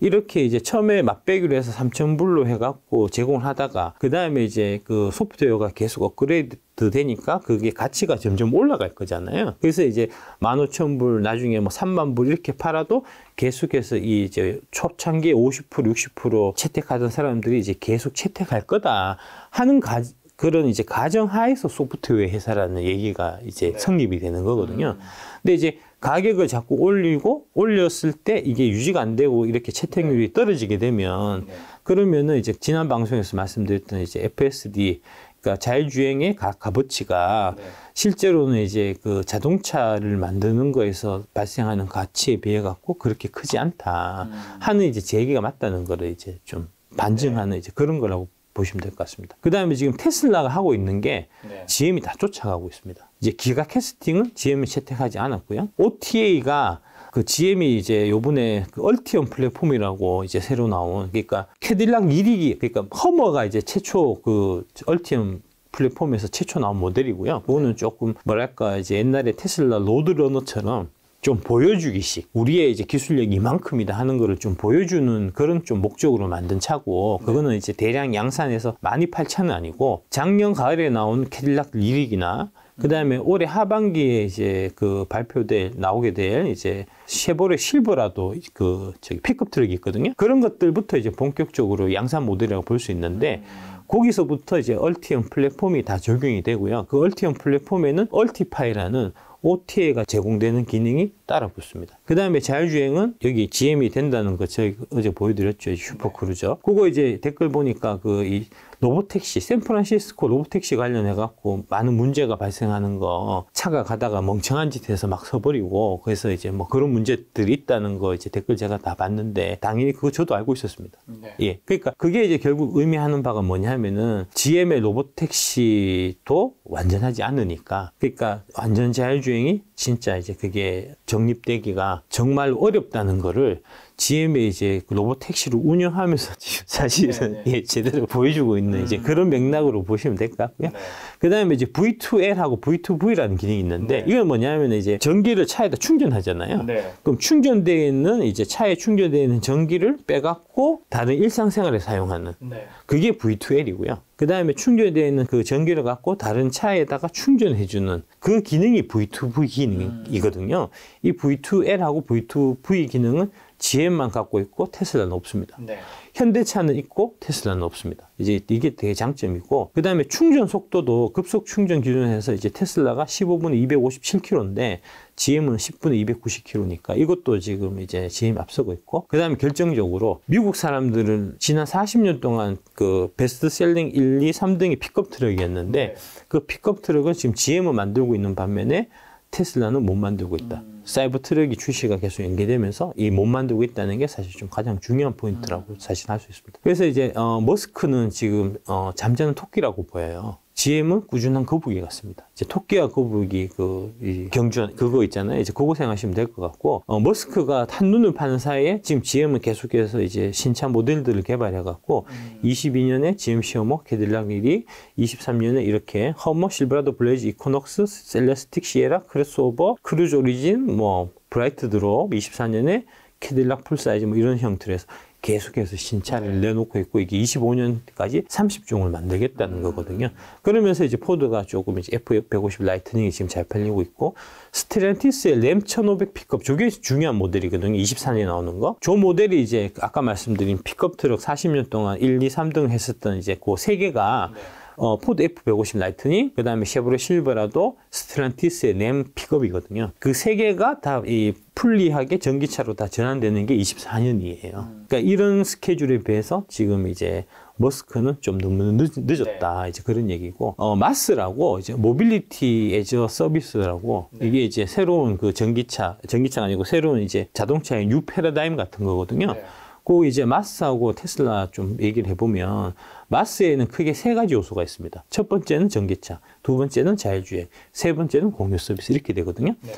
이렇게 이제 처음에 맛배기로 해서 3,000불로 해갖고 제공을 하다가 그 다음에 이제 그 소프트웨어가 계속 업그레이드 되니까 그게 가치가 점점 올라갈 거잖아요. 그래서 이제 15,000불 나중에 뭐 3만 불 이렇게 팔아도 계속해서 이 이제 초창기에 50% 60% 채택하던 사람들이 이제 계속 채택할 거다 하는 가, 그런 이제 가정 하에서 소프트웨어 회사라는 얘기가 이제 성립이 되는 거거든요. 근데 이제 가격을 자꾸 올리고 올렸을 때 이게 유지가 안 되고 이렇게 채택률이 떨어지게 되면 그러면은 이제 지난 방송에서 말씀드렸던 이제 FSD 그러니까 자율주행의 가, 값어치가 실제로는 이제 그 자동차를 만드는 거에서 발생하는 가치에 비해 갖고 그렇게 크지 않다 하는 이제 얘기가 맞다는 거를 이제 좀 반증하는 이제 그런 거라고 보시면 될 것 같습니다. 그 다음에 지금 테슬라가 하고 있는 게 네. GM이 다 쫓아가고 있습니다. 이제 기가 캐스팅은 GM이 채택하지 않았고요. OTA가 그 GM이 이제 요번에 그 얼티엄 플랫폼이라고 이제 새로 나온 그러니까 캐딜락 리릭이 그러니까 허머가 이제 최초 그 얼티엄 플랫폼에서 최초 나온 모델이고요. 그거는 조금 뭐랄까 이제 옛날에 테슬라 로드스터처럼 좀 보여주기식 우리의 이제 기술력이 이만큼이다 하는 거를 좀 보여주는 그런 좀 목적으로 만든 차고 그거는 이제 대량 양산해서 많이 팔 차는 아니고 작년 가을에 나온 캐딜락 리릭이나 그다음에 올해 하반기에 이제 그 발표될 나오게 될 이제 쉐보레 실버라도 그 저기 픽업 트럭이 있거든요. 그런 것들부터 이제 본격적으로 양산 모델이라고 볼 수 있는데 거기서부터 이제 얼티엄 플랫폼이 다 적용이 되고요. 그 얼티엄 플랫폼에는 얼티파이라는 OTA가 제공되는 기능이 따라 붙습니다. 그 다음에 자율주행은 여기 GM이 된다는 거 저희 어제 보여드렸죠. 슈퍼크루저. 그거 이제 댓글 보니까 그 이 로보택시, 샌프란시스코 로보택시 관련해갖고 많은 문제가 발생하는 거 차가 가다가 멍청한 짓 해서 막 서버리고 그래서 이제 뭐 그런 문제들이 있다는 거 이제 댓글 제가 다 봤는데 당연히 그거 저도 알고 있었습니다. 네. 예. 그러니까 그게 이제 결국 의미하는 바가 뭐냐면은 GM의 로보택시도 완전하지 않으니까 그러니까 완전 자율주행이 진짜 이제 그게 정립되기가 정말 어렵다는 거를 GM의 이제 그 로봇 택시를 운영하면서 지금 사실은 네, 예, 제대로 보여주고 있는 이제 그런 맥락으로 보시면 될 것 같고요. 네. 그 다음에 이제 V2L하고 V2V라는 기능이 있는데 네. 이건 뭐냐면 이제 전기를 차에다 충전하잖아요. 네. 그럼 충전되어 있는 이제 차에 충전되어 있는 전기를 빼갖고 다른 일상생활에 사용하는 네. 그게 V2L이고요. 그 다음에 충전되어 있는 그 전기를 갖고 다른 차에다가 충전해주는 그 기능이 V2V 기능이거든요. 이 V2L하고 V2V 기능은 GM만 갖고 있고 테슬라는 없습니다. 네. 현대차는 있고 테슬라는 없습니다. 이제 이게 되게 장점이고 그 다음에 충전 속도도 급속 충전 기준에서 이제 테슬라가 15분에 257km인데 GM은 10분에 290km니까 이것도 지금 이제 GM 앞서고 있고 그 다음에 결정적으로 미국 사람들은 지난 40년 동안 그 베스트셀링 1, 2, 3등이 픽업 트럭이었는데 그 픽업 트럭을 지금 GM은 만들고 있는 반면에 테슬라는 못 만들고 있다. 사이버 트럭이 출시가 계속 연기되면서 이 못 만들고 있다는 게 사실 좀 가장 중요한 포인트라고 사실 할 수 있습니다. 그래서 이제 어, 머스크는 지금 어, 잠자는 토끼라고 보여요. GM은 꾸준한 거북이 같습니다. 이제 토끼와 거북이 그이 경주 그거 있잖아요. 이제 그거 생각하시면 될 것 같고 어, 머스크가 한 눈을 파는 사이에 지금 GM은 계속해서 이제 신차 모델들을 개발해 갖고 22년에 GMC 허머, 캐딜락 리릭, 23년에 이렇게 허머, 실버라도 블레이저, 이쿼녹스, 셀레스틱, 시에라, 크로스오버, 크루즈 오리진, 뭐 브라이트 드롭, 24년에 캐딜락 full-size 뭐 이런 형태로 해서 계속해서 신차를 내놓고 있고 이게 25년까지 30종을 만들겠다는 거거든요. 그러면서 이제 포드가 조금 이제 F150 라이트닝이 지금 잘 팔리고 있고 스텔란티스의 램 1500 픽업 저게 중요한 모델이거든요. 24년에 나오는 거. 저 모델이 이제 아까 말씀드린 픽업 트럭 40년 동안 1, 2, 3등 했었던 이제 그 세 개가 어, 포드 F150 라이트닝, 그 다음에 쉐보레 실버라도 스텔란티스의 램 픽업이거든요. 그 세 개가 다 이 fully하게 전기차로 다 전환되는 게 24년이에요. 그러니까 이런 스케줄에 비해서 지금 이제 머스크는 좀 너무 늦, 늦었다. 이제 그런 얘기고, 어, MaaS라고 이제 mobility as a service라고 이게 이제 새로운 그 전기차, 전기차가 아니고 새로운 이제 자동차의 new 패러다임 같은 거거든요. 네. 그 이제 마스하고 테슬라 좀 얘기를 해보면 마스에는 크게 세 가지 요소가 있습니다. 첫 번째는 전기차, 두 번째는 자율주행, 세 번째는 공유 서비스 이렇게 되거든요. 네.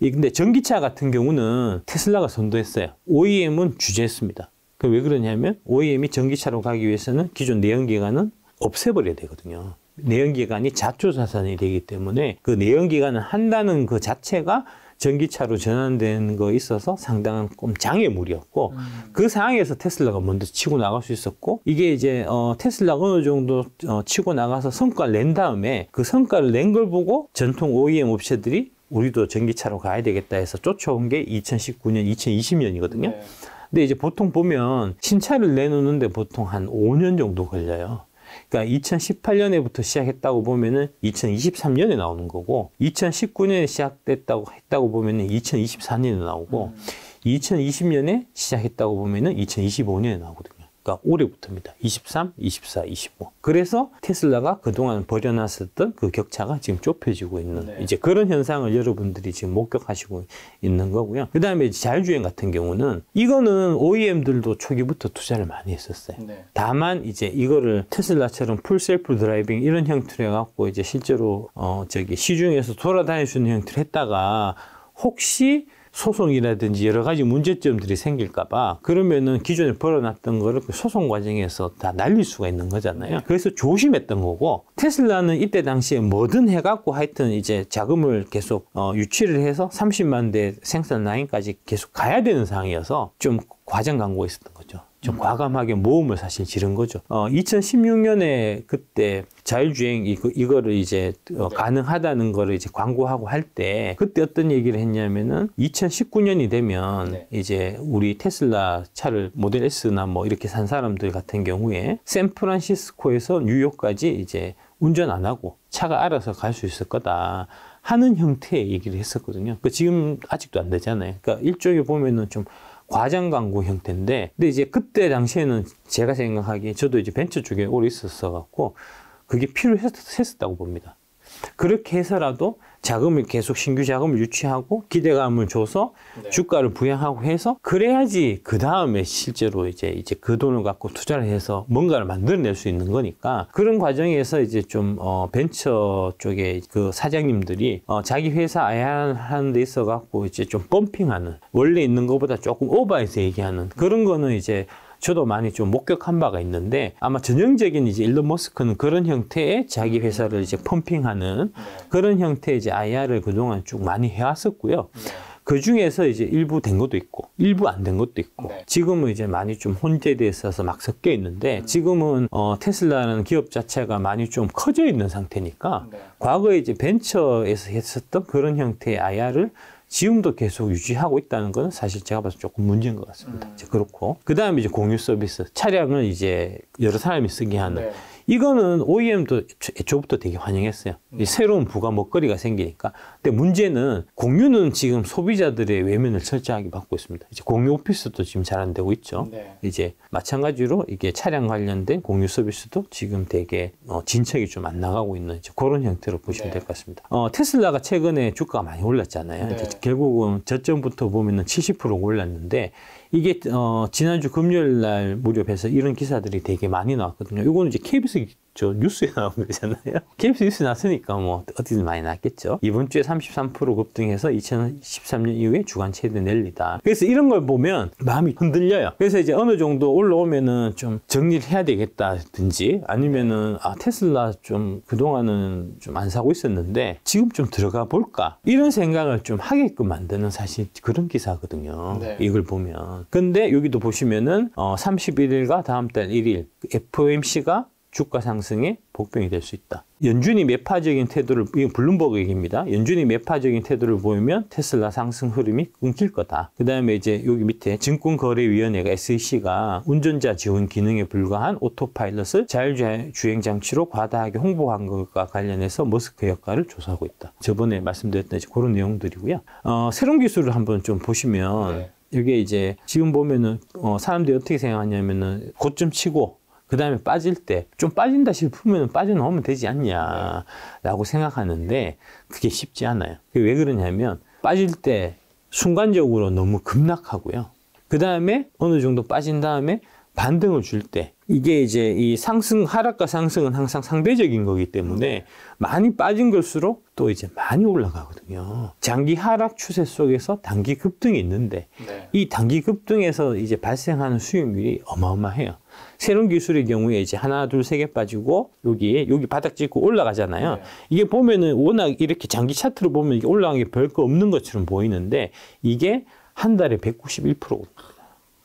이 근데 전기차 같은 경우는 테슬라가 선도했어요. OEM은 주제했습니다. 그 왜 그러냐면 OEM이 전기차로 가기 위해서는 기존 내연기관은 없애버려야 되거든요. 내연기관이 자초자산이 되기 때문에 그 내연기관을 한다는 그 자체가 전기차로 전환되는 거 있어서 상당한 좀 장애물이었고 그 상황에서 테슬라가 먼저 치고 나갈 수 있었고 이게 이제 어, 테슬라가 어느 정도 어, 치고 나가서 성과를 낸 다음에 그 성과를 낸 걸 보고 전통 OEM 업체들이 우리도 전기차로 가야 되겠다 해서 쫓아온 게 2019년, 2020년이거든요. 네. 근데 이제 보통 보면 신차를 내놓는데 보통 한 5년 정도 걸려요. 그러니까 2018년에부터 시작했다고 보면은 2023년에 나오는 거고 2019년에 시작됐다고 했다고 보면은 2024년에 나오고 2020년에 시작했다고 보면은 2025년에 나오거든요. 그러니까 올해부터입니다. 23, 24, 25. 그래서 테슬라가 그동안 벌려놨었던 그 격차가 지금 좁혀지고 있는 네. 이제 그런 현상을 여러분들이 지금 목격하시고 있는 거고요. 그 다음에 자율주행 같은 경우는 이거는 OEM들도 초기부터 투자를 많이 했었어요. 네. 다만 이제 이거를 테슬라처럼 full self driving 이런 형태로 해갖고 이제 실제로 어 저기 시중에서 돌아다닐 수 있는 형태로 했다가 혹시 소송이라든지 여러 가지 문제점들이 생길까봐 그러면은 기존에 벌어놨던 거를 그 소송 과정에서 다 날릴 수가 있는 거잖아요. 그래서 조심했던 거고 테슬라는 이때 당시에 뭐든 해갖고 하여튼 이제 자금을 계속 어, 유치를 해서 30만 대 생산 라인까지 계속 가야 되는 상황이어서 좀 과장 광고가 있었던 거죠. 좀 과감하게 모험을 사실 지른 거죠. 어, 2016년에 그때 자율주행 이거, 이거를 이제 어, 가능하다는 거를 이제 광고하고 할 때 그때 어떤 얘기를 했냐면은 2019년이 되면 네. 이제 우리 테슬라 차를 모델 S나 뭐 이렇게 산 사람들 같은 경우에 샌프란시스코에서 뉴욕까지 이제 운전 안 하고 차가 알아서 갈 수 있을 거다. 하는 형태의 얘기를 했었거든요. 그 지금 아직도 안 되잖아요. 그러니까 일종의 보면은 좀 과장 광고 형태인데, 근데 이제 그때 당시에는 제가 생각하기에 저도 이제 벤처 쪽에 오래 있었어 갖고 그게 필요했었다고 봅니다. 그렇게 해서라도 자금을 계속 신규 자금을 유치하고 기대감을 줘서 네. 주가를 부양하고 해서 그래야지 그 다음에 실제로 이제 이제 그 돈을 갖고 투자를 해서 뭔가를 만들어낼 수 있는 거니까 그런 과정에서 이제 좀 어, 벤처 쪽에 그 사장님들이 어, 자기 회사 아야하는 데 있어 갖고 이제 좀 펌핑하는 원래 있는 것보다 조금 오버해서 얘기하는 그런 거는 이제 저도 많이 좀 목격한 바가 있는데 아마 전형적인 이제 일론 머스크는 그런 형태의 자기 회사를 이제 펌핑하는 그런 형태의 이제 IR을 그동안 쭉 많이 해왔었고요. 그 중에서 이제 일부 된 것도 있고, 일부 안 된 것도 있고, 네. 지금은 이제 많이 좀 혼재돼 있어서 막 섞여 있는데, 지금은 어, 테슬라라는 기업 자체가 많이 좀 커져 있는 상태니까, 네. 과거에 이제 벤처에서 했었던 그런 형태의 IR을 지금도 계속 유지하고 있다는 것은 사실 제가 봐서 조금 문제인 것 같습니다. 이제 그렇고. 그 다음에 이제 공유 서비스. 차량을 이제 여러 사람이 쓰게 하는. 네. 이거는 OEM도 애초부터 되게 환영했어요. 이 새로운 부가 먹거리가 생기니까. 근데 문제는 공유는 지금 소비자들의 외면을 철저하게 받고 있습니다. 이제 공유 오피스도 지금 잘 안 되고 있죠. 네. 이제 마찬가지로 이게 차량 관련된 공유 서비스도 지금 되게 어, 진척이 좀 안 나가고 있는 이제 그런 형태로 보시면 네. 될것 같습니다. 어, 테슬라가 최근에 주가가 많이 올랐잖아요. 네. 결국은 저점부터 보면은 70% 올랐는데 이게 어, 지난주 금요일 날 무렵에서 이런 기사들이 되게 많이 나왔거든요. 이거는 이제 KBS 저 뉴스에 나온 거잖아요. KBS 뉴스에 나왔으니까 뭐 어디든 많이 나왔겠죠. 이번 주에 33% 급등해서 2013년 이후에 주간 최대 랠리다. 그래서 이런 걸 보면 마음이 흔들려요. 그래서 이제 어느 정도 올라오면은 좀 정리를 해야 되겠다든지 아니면은 아 테슬라 좀 그동안은 좀 안 사고 있었는데 지금 좀 들어가 볼까 이런 생각을 좀 하게끔 만드는 사실 그런 기사거든요. 네. 이걸 보면. 근데 여기도 보시면은 어 31일과 다음 달 1일 FOMC가 주가 상승에 복병이 될 수 있다. 연준이 매파적인 태도를 이건 블룸버그 얘기입니다. 연준이 매파적인 태도를 보이면 테슬라 상승 흐름이 끊길 거다. 그다음에 이제 여기 밑에 증권거래위원회가 SEC가 운전자 지원 기능에 불과한 오토파일럿을 자율주행 장치로 과다하게 홍보한 것과 관련해서 머스크 역할을 조사하고 있다. 저번에 말씀드렸던 그런 내용들이고요. 어, 새로운 기술을 한번 좀 보시면 네. 이게 이제 지금 보면은 어, 사람들이 어떻게 생각하냐면은 고점 치고 그 다음에 빠질 때 좀 빠진다 싶으면 빠져나오면 되지 않냐라고 생각하는데 그게 쉽지 않아요. 그게 왜 그러냐면 빠질 때 순간적으로 너무 급락하고요. 그 다음에 어느 정도 빠진 다음에 반등을 줄 때 이게 이제 이 상승 하락과 상승은 항상 상대적인 거기 때문에 많이 빠진 걸수록 또 이제 많이 올라가거든요. 장기 하락 추세 속에서 단기 급등이 있는데 네. 이 단기 급등에서 이제 발생하는 수익률이 어마어마해요. 새로운 기술의 경우에 이제 하나, 둘, 세 개 빠지고 여기 여기 바닥 찍고 올라가잖아요. 네. 이게 보면은 워낙 이렇게 장기 차트로 보면 이게 올라간 게 별거 없는 것처럼 보이는데 이게 한 달에 191%.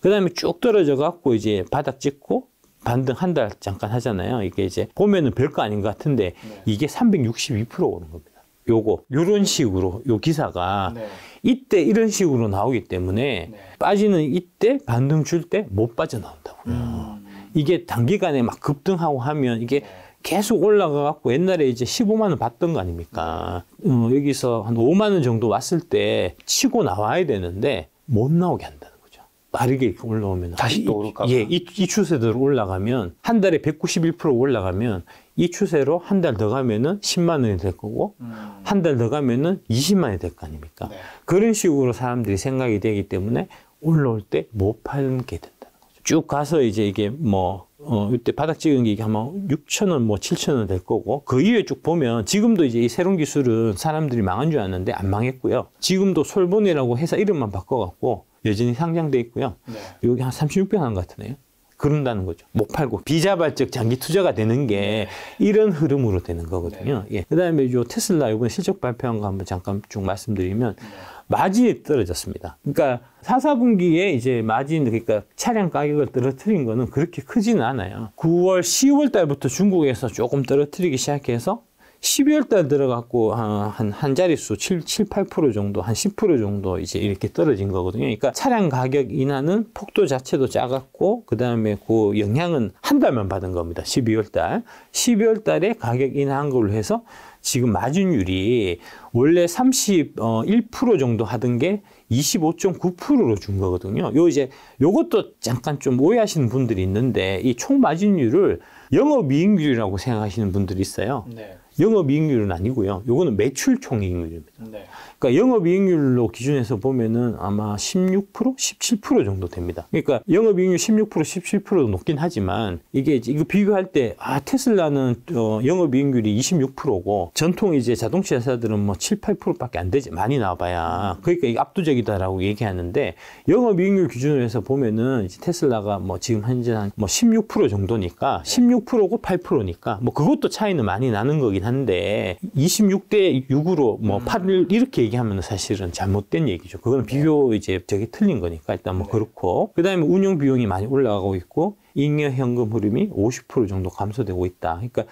그 다음에 쭉 떨어져 갖고 이제 바닥 찍고 반등 한 달 잠깐 하잖아요. 이게 이제 보면은 별거 아닌 것 같은데 네. 이게 360% 오는 겁니다. 요거 요런 식으로 요 기사가 네. 이때 이런 식으로 나오기 때문에 네. 빠지는 이때 반등 줄 때 못 빠져나온다고요. 음. 이게 단기간에 막 급등하고 하면 이게 계속 올라가 갖고 옛날에 이제 15만 원 받던 거 아닙니까? 어, 여기서 한 5만 원 정도 왔을 때 치고 나와야 되는데 못 나오게 한다는 거죠. 빠르게 이렇게 올라오면 다시 또 오를까 봐. 예, 이, 이 추세대로 올라가면 한 달에 191% 올라가면 이 추세로 한 달 더 가면은 10만 원이 될 거고 음. 한달 더 가면은 20만 원이 될 거 아닙니까? 네. 그런 식으로 사람들이 생각이 되기 때문에 올라올 때 못 팔게 거죠. 쭉 가서 이제 이게 뭐 어, 이때 바닥 찍은 게 이게 아마 6천 원, 뭐 7천 원 될 거고 그 이후에 쭉 보면 지금도 이제 이 새로운 기술은 사람들이 망한 줄 알았는데 안 망했고요. 지금도 솔보네라고 회사 이름만 바꿔갖고 여전히 상장돼 있고요. 여기 한 36배 하는 것 같으네요. 그런다는 거죠. 못 팔고 비자발적 장기 투자가 되는 게 이런 흐름으로 되는 거거든요. 예. 그다음에 요 테슬라 이번 실적 발표한 거 한번 잠깐 쭉 말씀드리면 마진이 떨어졌습니다. 그러니까 4, 4분기에 이제 마진 그러니까 차량 가격을 떨어뜨린 거는 그렇게 크지는 않아요. 9월, 10월 달부터 중국에서 조금 떨어뜨리기 시작해서 12월 달 들어갖고 한, 한 자릿수 7, 7, 8% 정도, 한 10% 정도 이제 이렇게 떨어진 거거든요. 그러니까 차량 가격 인하는 폭도 자체도 작았고, 그 다음에 그 영향은 한 달만 받은 겁니다. 12월 달. 12월 달에 가격 인하한 걸로 해서 지금 마진율이 원래 31% 정도 하던 게 25.9%로 준 거거든요. 요 이제 요것도 잠깐 좀 오해하시는 분들이 있는데 이 총 마진율을 영업 이익률이라고 생각하시는 분들이 있어요. 네. 영업 이익률은 아니고요. 요거는 매출 총 이익률입니다. 네. 그러니까 영업이익률로 기준해서 보면은 아마 16%, 17% 정도 됩니다. 그러니까 영업이익률 16%, 17% 높긴 하지만 이게 이거 비교할 때 아 테슬라는 어, 영업이익률이 26%고 전통 이제 자동차 회사들은 뭐 7, 8%밖에 안 되지 많이 나와봐야 그러니까 이게 압도적이다라고 얘기하는데 영업이익률 기준으로 해서 보면은 이제 테슬라가 뭐 지금 현재 한 뭐 16% 정도니까 16%고 8%니까 뭐 그것도 차이는 많이 나는 거긴 한데 26대 6으로 뭐 8을 이렇게 얘기하면 사실은 잘못된 얘기죠. 그거는 비교 이제 저게 틀린 거니까 일단 뭐 그렇고 그다음에 운영 비용이 많이 올라가고 있고 잉여 현금 흐름이 50% 정도 감소되고 있다. 그러니까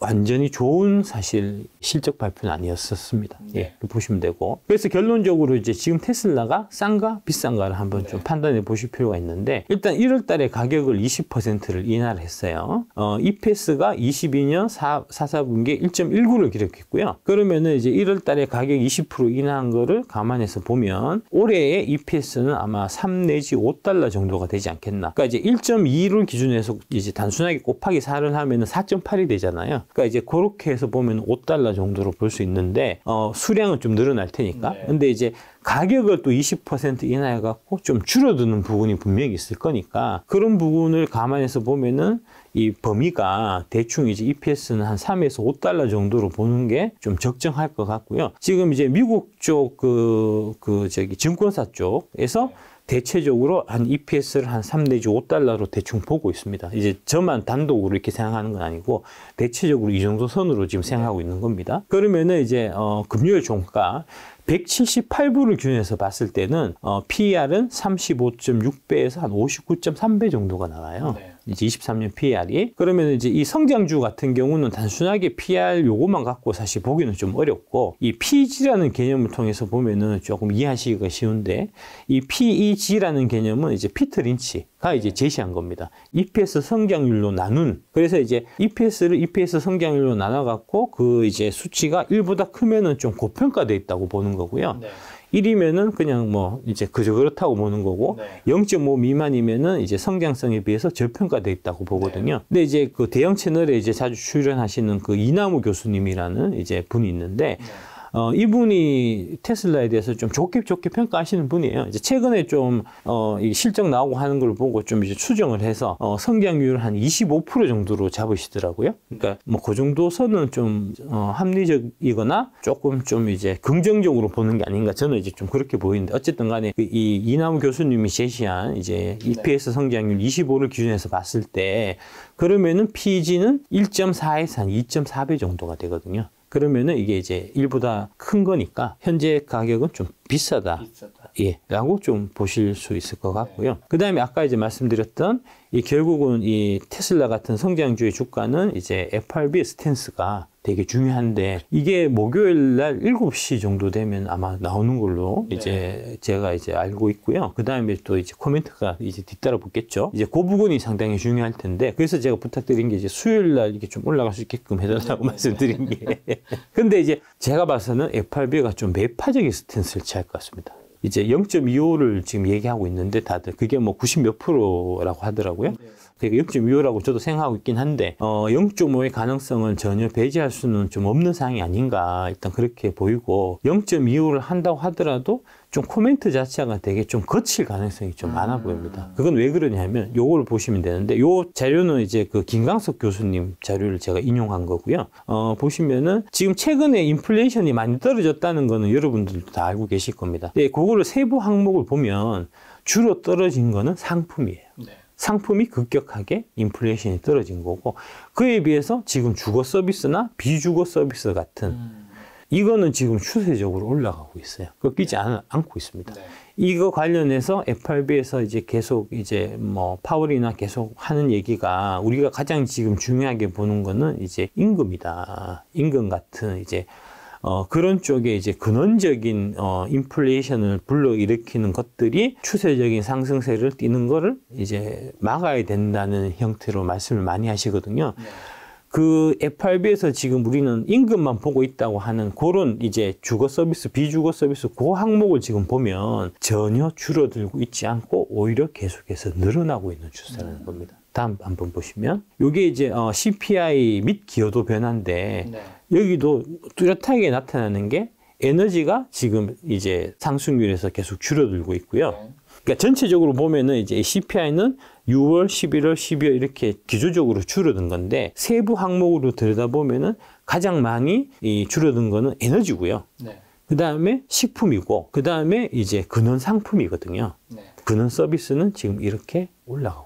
완전히 좋은 사실 실적 발표는 아니었었습니다. 예, 보시면 되고. 그래서 결론적으로 이제 지금 테슬라가 싼가 비싼가를 한번 좀 판단해 보실 필요가 있는데 일단 1월 달에 가격을 20%를 인하를 했어요. 어, EPS가 22년 4, 4, 4분기에 1.19를 기록했고요. 그러면은 이제 1월 달에 가격 20% 인하한 거를 감안해서 보면 올해의 EPS는 아마 3 내지 5달러 정도가 되지 않겠나. 그러니까 이제 1.2를 기준으로 해서 이제 단순하게 곱하기 4를 하면은 4.8이 되잖아요. 그러니까 이제 그렇게 해서 보면 5달러 정도로 볼 수 있는데 어, 수량은 좀 늘어날 테니까. 네. 근데 이제 가격을 또 20% 인하해 갖고 좀 줄어드는 부분이 분명히 있을 거니까 그런 부분을 감안해서 보면은 이 범위가 대충 이제 EPS는 한 3에서 5달러 정도로 보는 게 좀 적정할 것 같고요. 지금 이제 미국 쪽 그, 그 저기 증권사 쪽에서 대체적으로 한 EPS를 한 3 내지 5달러로 대충 보고 있습니다. 이제 저만 단독으로 이렇게 생각하는 건 아니고 대체적으로 이 정도 선으로 지금 생각하고 있는 겁니다. 그러면은 이제 어 금요일 종가 178부를 기준해서 봤을 때는 어, PER은 35.6배에서 한 59.3배 정도가 나와요. 네. 이제 23년 PER이 그러면 이제 이 성장주 같은 경우는 단순하게 PER 요것만 갖고 사실 보기는 좀 어렵고 이 PEG라는 개념을 통해서 보면은 조금 이해하시기가 쉬운데 이 PEG라는 개념은 이제 피터 린치가 이제 제시한 겁니다. EPS 성장률로 나눈 그래서 이제 EPS를 EPS 성장률로 나눠 갖고 그 이제 수치가 1보다 크면은 좀 고평가돼 있다고 보는 거고요. 네. 1이면은 그냥 뭐 이제 그저 그렇다고 보는 거고 네. 0.5 미만이면은 이제 성장성에 비해서 저평가돼 있다고 보거든요. 근데 이제 그 대형 채널에 이제 자주 출연하시는 그 이나무 교수님이라는 이제 분이 있는데 어, 이분이 테슬라에 대해서 좀 좋게 좋게 평가하시는 분이에요. 이제 최근에 좀, 어, 이 실적 나오고 하는 걸 보고 좀 이제 추정을 해서, 어, 성장률 한 25% 정도로 잡으시더라고요. 그러니까 뭐 그 정도 선은 좀, 어, 합리적이거나 조금 좀 이제 긍정적으로 보는 게 아닌가 저는 이제 좀 그렇게 보이는데 어쨌든 간에 그 이 이나무 교수님이 제시한 이제 EPS 성장률 25를 기준해서 봤을 때 그러면은 PG는 1.4에서 한 2.4배 정도가 되거든요. 그러면은 이게 이제 일보다 큰 거니까 현재 가격은 좀 비싸다. 비싸다. 예, 라고 좀 보실 수 있을 것 같고요. 그 다음에 아까 이제 말씀드렸던 이 결국은 이 테슬라 같은 성장주의 주가는 이제 FRB 스탠스가 되게 중요한데 이게 목요일 날 7시 정도 되면 아마 나오는 걸로 네. 이제 제가 이제 알고 있고요. 그 다음에 또 이제 코멘트가 이제 뒤따라 붙겠죠. 이제 그 부분이 상당히 중요할 텐데 그래서 제가 부탁드린 게 이제 수요일 날 이게 좀 올라갈 수 있게끔 해달라고 말씀드린 게. 근데 이제 제가 봐서는 FRB가 좀 매파적인 stance를 취할 것 같습니다. 이제 0.25를 지금 얘기하고 있는데 다들 그게 뭐 90 몇 프로라고 하더라고요. 그 러니까 0.25라고 저도 생각하고 있긴 한데 어 0.5의 가능성은 전혀 배제할 수는 좀 없는 상황이 아닌가 일단 그렇게 보이고 0.25를 한다고 하더라도 좀 코멘트 자체가 되게 좀 거칠 가능성이 좀 음. 많아 보입니다. 그건 왜 그러냐면 요걸 보시면 되는데 요 자료는 이제 그 김강석 교수님 자료를 제가 인용한 거고요. 어, 보시면은 지금 최근에 인플레이션이 많이 떨어졌다는 거는 여러분들도 다 알고 계실 겁니다. 네, 그거를 세부 항목을 보면 주로 떨어진 거는 상품이에요. 네. 상품이 급격하게 인플레이션이 떨어진 거고 그에 비해서 지금 주거 서비스나 비주거 서비스 같은 음. 이거는 지금 추세적으로 올라가고 있어요. 꺾이지 않, 않고 있습니다. 네. 이거 관련해서 FRB에서 이제 계속 이제 뭐 파월이나 계속 하는 얘기가 우리가 가장 지금 중요하게 보는 거는 이제 임금이다. 임금 같은 이제 어 그런 쪽에 이제 근원적인 어 인플레이션을 불러일으키는 것들이 추세적인 상승세를 띠는 거를 이제 막아야 된다는 형태로 말씀을 많이 하시거든요. 네. 그 FRB에서 지금 우리는 임금만 보고 있다고 하는 그런 이제 주거 서비스, 비주거 서비스 그 항목을 지금 보면 전혀 줄어들고 있지 않고 오히려 계속해서 늘어나고 있는 추세라는 겁니다. 다음 한번 보시면 이게 이제 어, CPI 및 기여도 변화인데 네. 여기도 뚜렷하게 나타나는 게 에너지가 지금 이제 상승률에서 계속 줄어들고 있고요. 네. 그러니까 전체적으로 보면은 이제 CPI는 6월, 11월, 12월 이렇게 기조적으로 줄어든 건데 세부 항목으로 들여다보면은 가장 많이 이 줄어든 거는 에너지고요. 네. 그 다음에 식품이고, 그 다음에 이제 근원 상품이거든요. 네. 근원 서비스는 지금 이렇게 올라가고.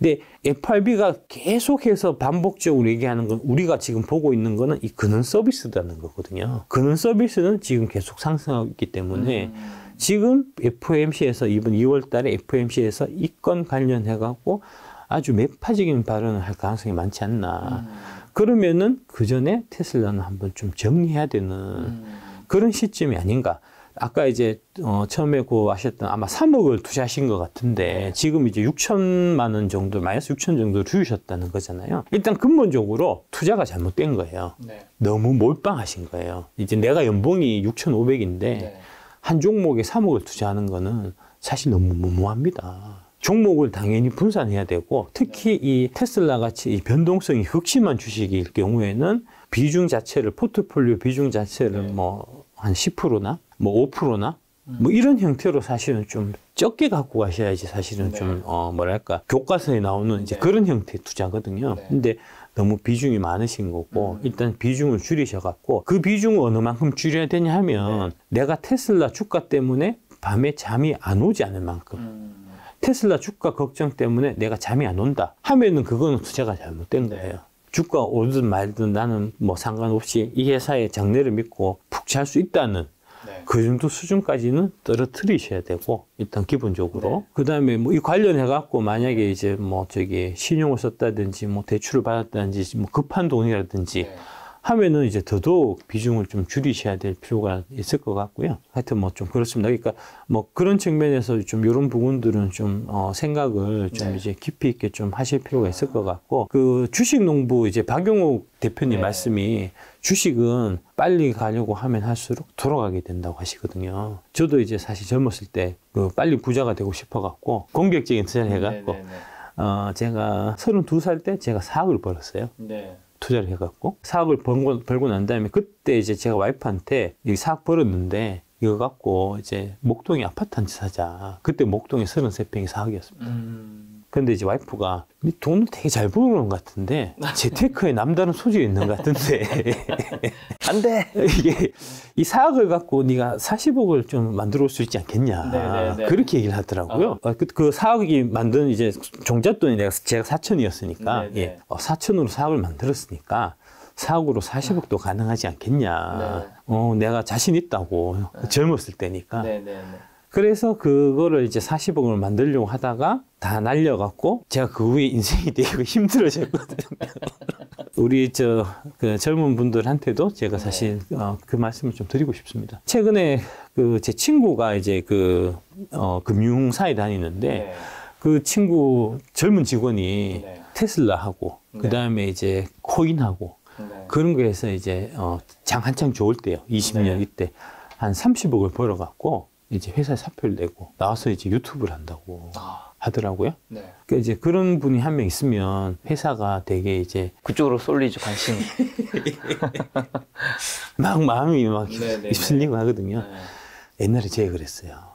근데 FRB가 계속해서 반복적으로 얘기하는 건 우리가 지금 보고 있는 거는 이 근원 서비스라는 거거든요. 근원 서비스는 지금 계속 상승하고 있기 때문에 음. 지금 FOMC에서 이번 2월 달에 FOMC에서 이 건 관련해 갖고 아주 매파적인 발언을 할 가능성이 많지 않나. 음. 그러면은 그 전에 테슬라는 한번 좀 정리해야 되는 음. 그런 시점이 아닌가. 아까 이제 어 처음에 그 하셨던 아마 3억을 투자하신 것 같은데 지금 이제 6천만 원 정도 마이너스 6천 정도 줄이셨다는 거잖아요. 일단 근본적으로 투자가 잘못된 거예요. 네. 너무 몰빵하신 거예요. 이제 내가 연봉이 6,500인데 네. 한 종목에 3억을 투자하는 거는 사실 너무 무모합니다. 종목을 당연히 분산해야 되고 특히 이 테슬라 같이 이 변동성이 극심한 주식일 경우에는 비중 자체를 포트폴리오 비중 자체를 네. 뭐한 10%나 뭐 5%나 뭐 이런 형태로 사실은 좀 적게 갖고 가셔야지 사실은 네. 좀 어 뭐랄까 교과서에 나오는 이제 네. 그런 형태의 투자거든요. 네. 근데 너무 비중이 많으신 거고 음. 일단 비중을 줄이셔 갖고 그 비중을 어느 만큼 줄여야 되냐 하면 내가 테슬라 주가 때문에 밤에 잠이 안 오지 않을 만큼 음. 테슬라 주가 걱정 때문에 내가 잠이 안 온다 하면은 그거는 투자가 잘못된 네. 거예요. 주가 오든 말든 나는 뭐 상관없이 이 회사의 장래를 믿고 푹 잘 수 있다는 네. 그 정도 수준까지는 떨어뜨리셔야 되고 일단 기본적으로 네. 그다음에 뭐 이 관련해 갖고 만약에 이제 뭐 저기 신용을 썼다든지 뭐 대출을 받았다든지 뭐 급한 돈이라든지 네. 하면은 이제 더더욱 비중을 좀 줄이셔야 될 필요가 있을 것 같고요. 하여튼 뭐 좀 그렇습니다. 그러니까 뭐 그런 측면에서 좀 이런 부분들은 좀 어, 생각을 좀 네. 이제 깊이 있게 좀 하실 필요가 있을 것 같고 그 주식 농부 이제 박용욱 대표님 네. 말씀이 주식은 빨리 가려고 하면 할수록 돌아가게 된다고 하시거든요. 저도 이제 사실 젊었을 때 그 빨리 부자가 되고 싶어 갖고 공격적인 투자를 해 갖고 네. 네. 어 제가 32살 때 제가 4억을 벌었어요. 네. 투자를 해갖고 4억을 벌고, 벌고 난 다음에 그때 이제 제가 와이프한테 이 4억 벌었는데 이거 갖고 이제 목동에 아파트 한 채 사자. 그때 목동에 33평이 4억이었습니다. 음. 근데 이제 와이프가 니 돈을 되게 잘 버는 것 같은데 재테크에 남다른 소질이 있는 것 같은데 안 돼. 이게 이 4억을 갖고 네가 40억을 좀 만들어 올 수 있지 않겠냐 네네네. 그렇게 얘기를 하더라고요. 어, 그, 그 4억이 만든 이제 종잣돈이 내가 제가 4천이었으니까 네네. 예, 어, 4천으로 4억을 만들었으니까 4억으로 40억도 가능하지 않겠냐. 네. 어, 내가 자신 있다고 젊었을 때니까. 네. 네. 네. 그래서 그거를 이제 40억을 만들려고 하다가 다 날려갖고 제가 그 후에 인생이 되게 힘들어졌거든요. 우리 저 그 젊은 분들한테도 제가 사실 어, 그 말씀을 좀 드리고 싶습니다. 최근에 그 제 친구가 이제 그 어, 금융사에 다니는데 네. 그 친구 젊은 직원이 네. 테슬라하고 네. 그 다음에 이제 코인하고 네. 그런 거에서 이제 어, 장 한창 좋을 때요. 20년 네. 이때 한 30억을 벌어갖고 이제 회사에 사표를 내고 나와서 이제 유튜브를 한다고 아. 하더라고요. 네. 그 이제 그런 분이 한 명 있으면 회사가 되게 이제 그쪽으로 쏠리죠 관심이. 막 마음이 막 네, 네, 입술리고 하거든요. 옛날에 제가 그랬어요.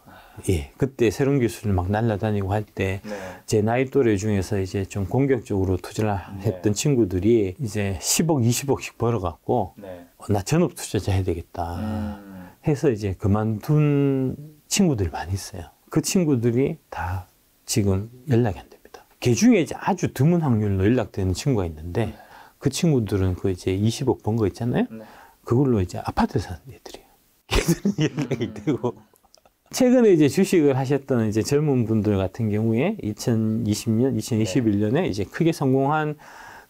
예, 그때 새로운 기술을 막 날라다니고 할 때제 네. 나이 또래 중에서 이제 좀 공격적으로 투자를 했던 친구들이 이제 10억, 20억씩 벌어갖고 네. 어, 나 전업 투자자 해야 되겠다 음. 해서 이제 그만둔 친구들이 많이 있어요. 그 친구들이 다 지금 연락이 안 됩니다. 그 중에 아주 드문 확률로 연락되는 친구가 있는데 그 친구들은 그 이제 20억 번 거 있잖아요. 네. 그걸로 이제 아파트 사는 애들이에요. 걔들은 연락이 되고. 최근에 이제 주식을 하셨던 이제 젊은 분들 같은 경우에 2020년, 2021년에 이제 크게 성공한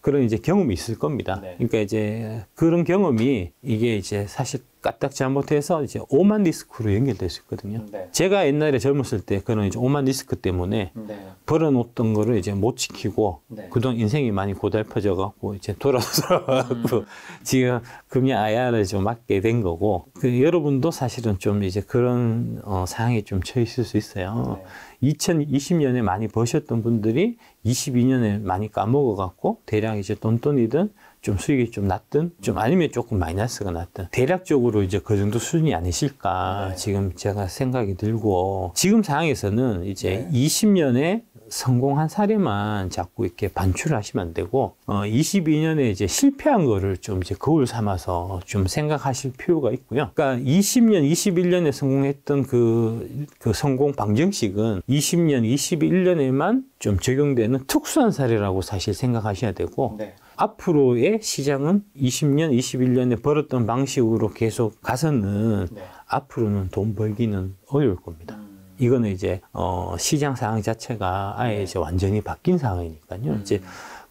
그런 이제 경험이 있을 겁니다. 네. 그러니까 이제 그런 경험이 이게 이제 사실 까딱 잘못해서 이제 오만 리스크로 연결될 수 있거든요. 네. 제가 옛날에 젊었을 때 그런 이제 오만 리스크 때문에 네. 벌어놓던 거를 이제 못 지키고 네. 그동안 인생이 많이 고달퍼져 갖고 이제 돌아서 돌아가고 음. 지금 금리 아야를 좀 맞게 된 거고 그 여러분도 사실은 좀 이제 그런 어, 상황에 좀 처했을 수 있어요. 네. 2020년에 많이 버셨던 분들이 22년에 많이 까먹어 갖고 대략 이제 돈돈이든 좀 수익이 좀 낮든 좀 아니면 조금 마이너스가 났든 대략적으로 이제 그 정도 수준이 아니실까 네. 지금 제가 생각이 들고 지금 상황에서는 이제 네. 20년에 성공한 사례만 자꾸 이렇게 반출을 하시면 안 되고 어 22년에 이제 실패한 거를 좀 이제 거울 삼아서 좀 생각하실 필요가 있고요. 그러니까 20년, 21년에 성공했던 그, 그 성공 방정식은 20년, 21년에만 좀 적용되는 특수한 사례라고 사실 생각하셔야 되고 네. 앞으로의 시장은 20년, 21년에 벌었던 방식으로 계속 가서는 네. 앞으로는 돈 벌기는 어려울 겁니다. 음. 이거는 이제 어 시장 상황 자체가 아예 이제 완전히 바뀐 상황이니까요. 이제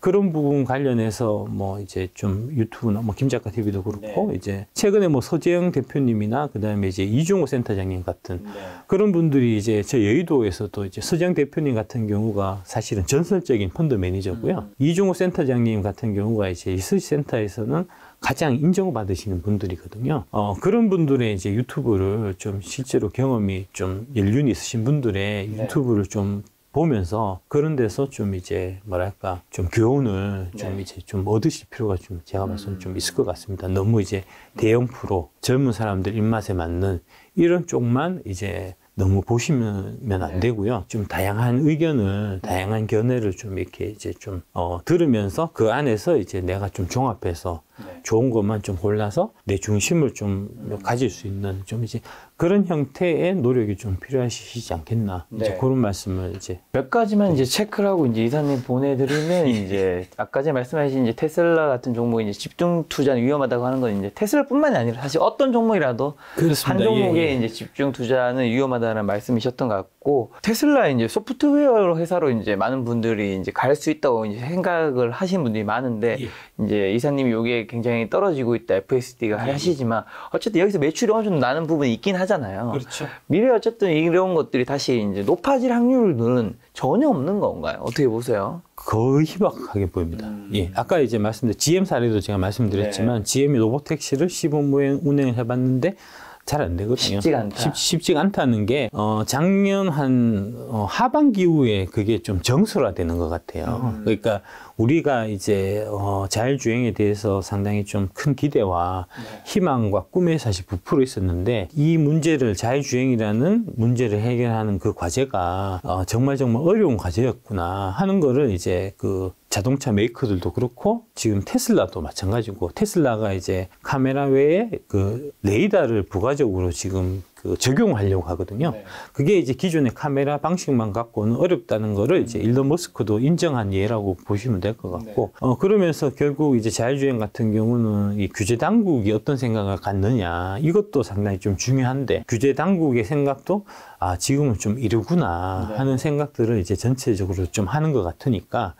그런 부분 관련해서 뭐 이제 좀 유튜브나 뭐 김작가 TV도 그렇고 네. 이제 최근에 뭐 서재영 대표님이나 그다음에 이제 이종호 센터장님 같은 네. 그런 분들이 이제 저 여의도에서도 이제 서재영 대표님 같은 경우가 사실은 전설적인 펀드 매니저고요. 음. 이종호 센터장님 같은 경우가 이제 리서치 센터에서는 가장 인정받으시는 분들이거든요. 어, 그런 분들의 이제 유튜브를 좀 실제로 경험이 좀 연륜이 있으신 분들의 네. 유튜브를 좀 보면서 그런 데서 좀 이제 뭐랄까 좀 교훈을 좀 네. 이제 좀 얻으실 필요가 좀 제가 봐서는 음. 좀 있을 것 같습니다. 너무 이제 대형 프로 젊은 사람들 입맛에 맞는 이런 쪽만 이제 너무 보시면 안 네. 되고요. 좀 다양한 의견을, 다양한 견해를 좀 이렇게 이제 좀, 어, 들으면서 그 안에서 이제 내가 좀 종합해서 네. 좋은 것만 좀 골라서 내 중심을 좀 음. 가질 수 있는 좀 이제 그런 형태의 노력이 좀 필요하시지 않겠나. 이제 네. 그런 말씀을 이제 몇 가지만 이제 체크를 하고 이제 이사님 보내드리면 이제 아까 전에 말씀하신 이제 테슬라 같은 종목이 이제 집중 투자는 위험하다고 하는 건 이제 테슬라뿐만이 아니라 사실 어떤 종목이라도 한 종목에 이제 집중 투자는 위험하다는 말씀이셨던 것 같고 테슬라 이제 소프트웨어 회사로 이제 많은 분들이 이제 갈 수 있다고 이제 생각을 하신 분들이 많은데 예. 이제 이사님이 요게 굉장히 떨어지고 있다 FSD가 하시지만 어쨌든 여기서 매출이 어느 정도 나는 부분이 있긴 하잖아요. 그렇죠. 미래 어쨌든 이런 것들이 다시 이제 높아질 확률은 전혀 없는 건가요? 어떻게 보세요? 거의 희박하게 보입니다. 음. 예. 아까 이제 말씀드린 GM 사례도 제가 말씀드렸지만 네. GM이 로보택시를 시범 운행, 운행을 해봤는데 잘 안 되거든요. 쉽지가 않다. 쉽, 지가 않다는 게, 어, 작년 한, 어, 하반기 이후에 그게 좀 정설화되는 것 같아요. 음. 그러니까 우리가 이제, 어, 자율주행에 대해서 상당히 좀 큰 기대와 네. 희망과 꿈에 사실 부풀어 있었는데 이 문제를 자율주행이라는 문제를 해결하는 그 과제가 어, 정말 정말 어려운 과제였구나 하는 거를 이제 그 자동차 메이커들도 그렇고 지금 테슬라도 마찬가지고 테슬라가 이제 카메라 외에 그 레이더를 부가적으로 지금 그 적용하려고 하거든요. 네. 그게 이제 기존의 카메라 방식만 갖고는 어렵다는 거를 이제 일론 머스크도 인정한 예라고 보시면 될 것 같고, 어, 그러면서 결국 이제 자율주행 같은 경우는 이 규제 당국이 어떤 생각을 갖느냐, 이것도 상당히 좀 중요한데, 규제 당국의 생각도 아, 지금은 좀 이르구나 네. 하는 생각들을 이제 전체적으로 좀 하는 것 같으니까,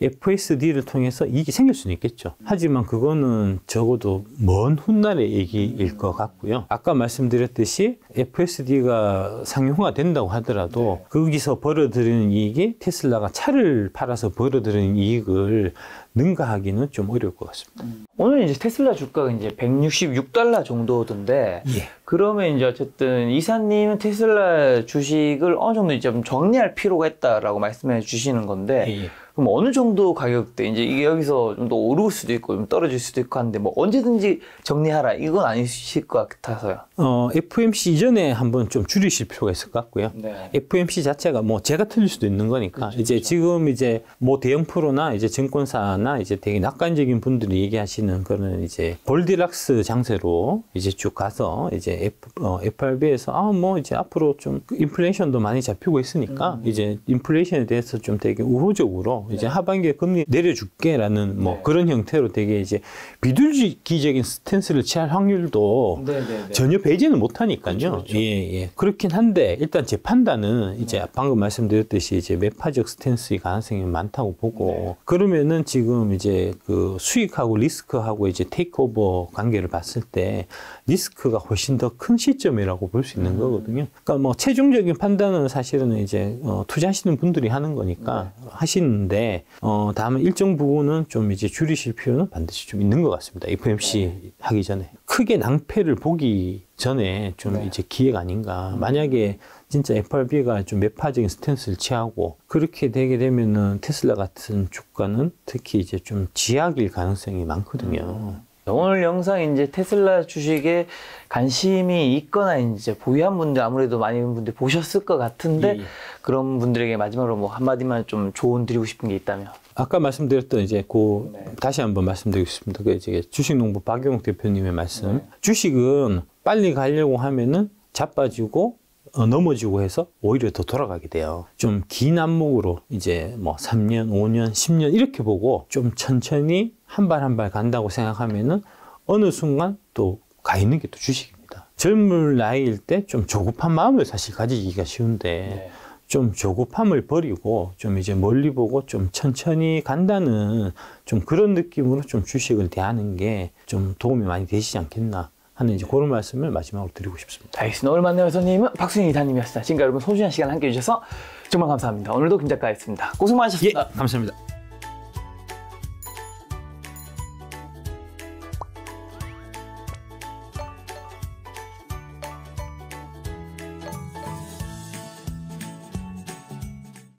FSD를 통해서 이익이 생길 수는 있겠죠. 하지만 그거는 적어도 먼 훗날의 얘기일 것 같고요. 아까 말씀드렸듯이 FSD가 상용화 된다고 하더라도 거기서 벌어들이는 이익이 테슬라가 차를 팔아서 벌어들이는 이익을 능가하기는 좀 어려울 것 같습니다. 오늘 이제 테슬라 주가가 이제 166달러 정도던데 예. 그러면 이제 어쨌든 이사님은 테슬라 주식을 어느 정도 이제 좀 정리할 필요가 있다라고 말씀해 주시는 건데 예. 그럼 어느 정도 가격대 이제 이게 여기서 좀 더 오를 수도 있고 좀 떨어질 수도 있고 하는데 뭐 언제든지 정리하라 이건 아니실 것 같아서요. 어, FMC 이전에 한번 좀 줄이실 필요가 있을 것 같고요. 네. FMC 자체가 뭐 제가 틀릴 수도 있는 거니까 그렇죠, 이제 지금 이제 뭐 대형 프로나 이제 증권사 나 이제 되게 낙관적인 분들이 얘기하시는 거는 이제 골디락스 장세로 이제 쭉 가서 이제 F, 어, FRB에서 아 뭐 이제 앞으로 좀그 인플레이션도 많이 잡히고 있으니까 음. 이제 인플레이션에 대해서 좀 되게 우호적으로 이제 하반기에 금리 내려줄게라는 뭐 네. 그런 형태로 되게 이제 비둘기적인 stance를 취할 확률도 네네네. 전혀 배제는 못하니까요. 그렇죠, 그렇죠. 예, 예. 그렇긴 한데 일단 제 판단은 이제 방금 말씀드렸듯이 이제 매파적 stance의 가능성이 많다고 보고 네. 그러면은 지금 이제 그 수익하고 리스크하고 이제 trade-off 관계를 봤을 때 리스크가 훨씬 더 큰 시점이라고 볼 수 있는 거거든요. 그러니까 뭐 최종적인 판단은 사실은 이제 어, 투자하시는 분들이 하는 거니까 하시는데 어, 다만 일정 부분은 좀 이제 줄이실 필요는 반드시 좀 있는 것 같습니다. FOMC 하기 전에 크게 낭패를 보기 전에 좀 네. 이제 기회가 아닌가. 만약에 진짜 FRB가 좀 매파적인 스탠스를 취하고 그렇게 되게 되면은 테슬라 같은 주가는 특히 이제 좀 지약일 가능성이 많거든요. 오늘 영상 이제 테슬라 주식에 관심이 있거나 이제 보유한 분들 아무래도 많은 분들 보셨을 것 같은데 예, 예. 그런 분들에게 마지막으로 뭐 한마디만 좀 조언 드리고 싶은 게 있다면 아까 말씀드렸던 이제 그 네. 다시 한번 말씀드리겠습니다. 그 이제 주식농부 박용욱 대표님의 말씀. 네. 주식은 빨리 가려고 하면은 자빠지고 어, 넘어지고 해서 오히려 더 돌아가게 돼요. 좀 긴 안목으로 이제 뭐 3년, 5년, 10년 이렇게 보고 좀 천천히 한 발 한 발 간다고 생각하면은 어느 순간 또 가 있는 게 또 주식입니다. 젊을 나이일 때 좀 조급한 마음을 사실 가지기가 쉬운데 좀 조급함을 버리고 좀 이제 멀리 보고 좀 천천히 간다는 좀 그런 느낌으로 좀 주식을 대하는 게 좀 도움이 많이 되시지 않겠나 하는 이제 그런 말씀을 마지막으로 드리고 싶습니다. 알겠습니다. 오늘 만난 여사님은 박수인 이사님이었습니다. 지금까지 여러분 소중한 시간 함께 해 주셔서 정말 감사합니다. 오늘도 김 작가였습니다. 고생 예, 많으셨습니다. 감사합니다.